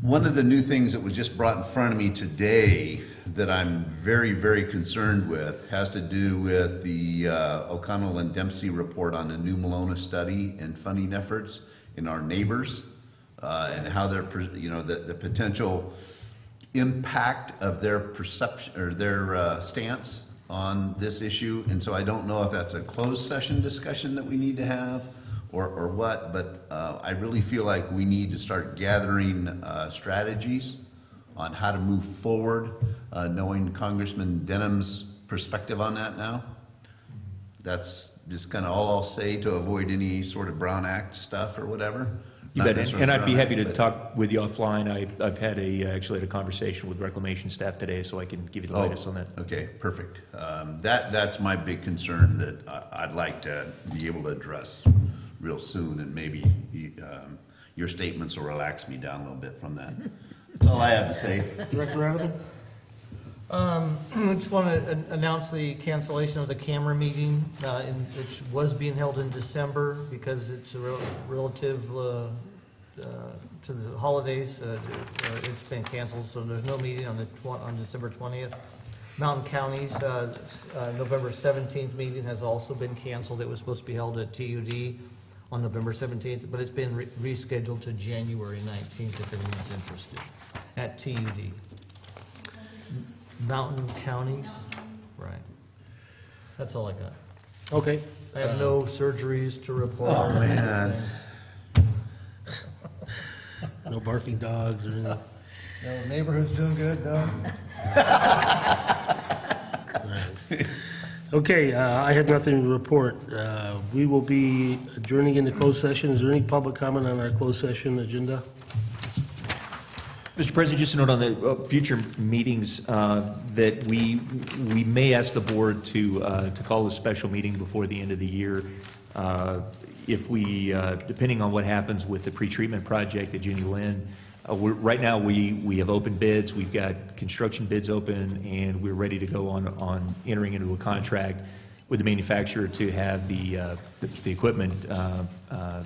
one of the new things that was just brought in front of me today that I'm very, very concerned with has to do with the uh, O'Connell and Dempsey report on the New Melones study and funding efforts in our neighbors uh, and how they're, you know, the, the potential impact of their perception or their uh, stance on this issue. And so I don't know if that's a closed session discussion that we need to have or, or what, but uh, I really feel like we need to start gathering uh, strategies on how to move forward, uh, knowing Congressman Denham's perspective on that now. That's just kind of all I'll say to avoid any sort of Brown Act stuff or whatever. You Not bet, and- and I'd be happy to talk with you offline. I, I've had a, actually had a conversation with reclamation staff today, so I can give you the Oh, latest on that. Okay, perfect. Um, That, that's my big concern that I- I'd like to be able to address real soon, and maybe um, your statements will relax me down a little bit from that. That's all I have to say. Director Ratterman? Um, I just want to announce the cancellation of the CAMRA meeting, uh, in, which was being held in December because it's a rel- relative, uh, uh, to the holidays, uh, uh, it's been canceled, so there's no meeting on the twen- on December twentieth. Mountain County's, uh, uh, November seventeenth meeting has also been canceled. It was supposed to be held at TUD on November seventeenth, but it's been re- rescheduled to January nineteenth if anyone's interested, at TUD. Mountain counties, right. That's all I got. Okay. I have no surgeries to report. Oh, man. No barking dogs or anything? No, neighborhood's doing good, though. Okay, uh, I have nothing to report. Uh, We will be adjourning into closed session. Is there any public comment on our closed session agenda? Mr. President, just a note on the uh, future meetings, uh, that we, we may ask the board to, uh, to call a special meeting before the end of the year. Uh, If we, uh, depending on what happens with the pretreatment project at Jenny Lind, right now, we, have open bids, we've got construction bids open, and we're ready to go on, on entering into a contract with the manufacturer to have the, uh, equipment uh, uh, uh,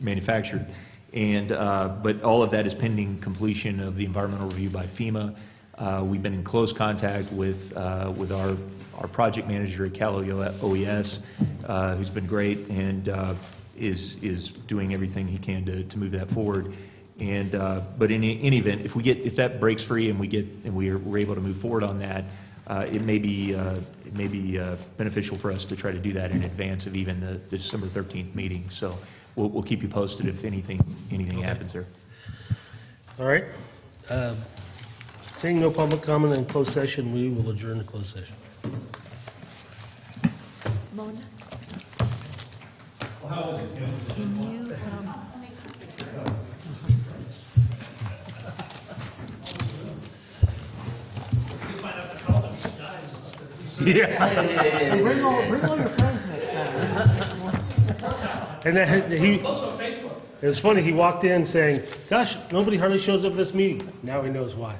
manufactured. And, uh, but all of that is pending completion of the environmental review by FEMA. Uh, We've been in close contact with, uh, with our, our project manager at Cal OES, uh, who's been great and uh, is, is doing everything he can to move that forward. And, uh, but in any event, if we get, if that breaks free and we get, and we are, we're able to move forward on that, uh, it may be, uh, it may be uh, beneficial for us to try to do that in advance of even the the December 13th meeting. So we'll, we'll keep you posted if anything, anything happens there. All right. Uh, Seeing no public comment in closed session, we will adjourn the closed session. Mona? Can you, um, Yeah. And Bring all, bring all your friends next time. And then he, it was funny, he walked in saying, gosh, nobody hardly shows up at this meeting. Now he knows why.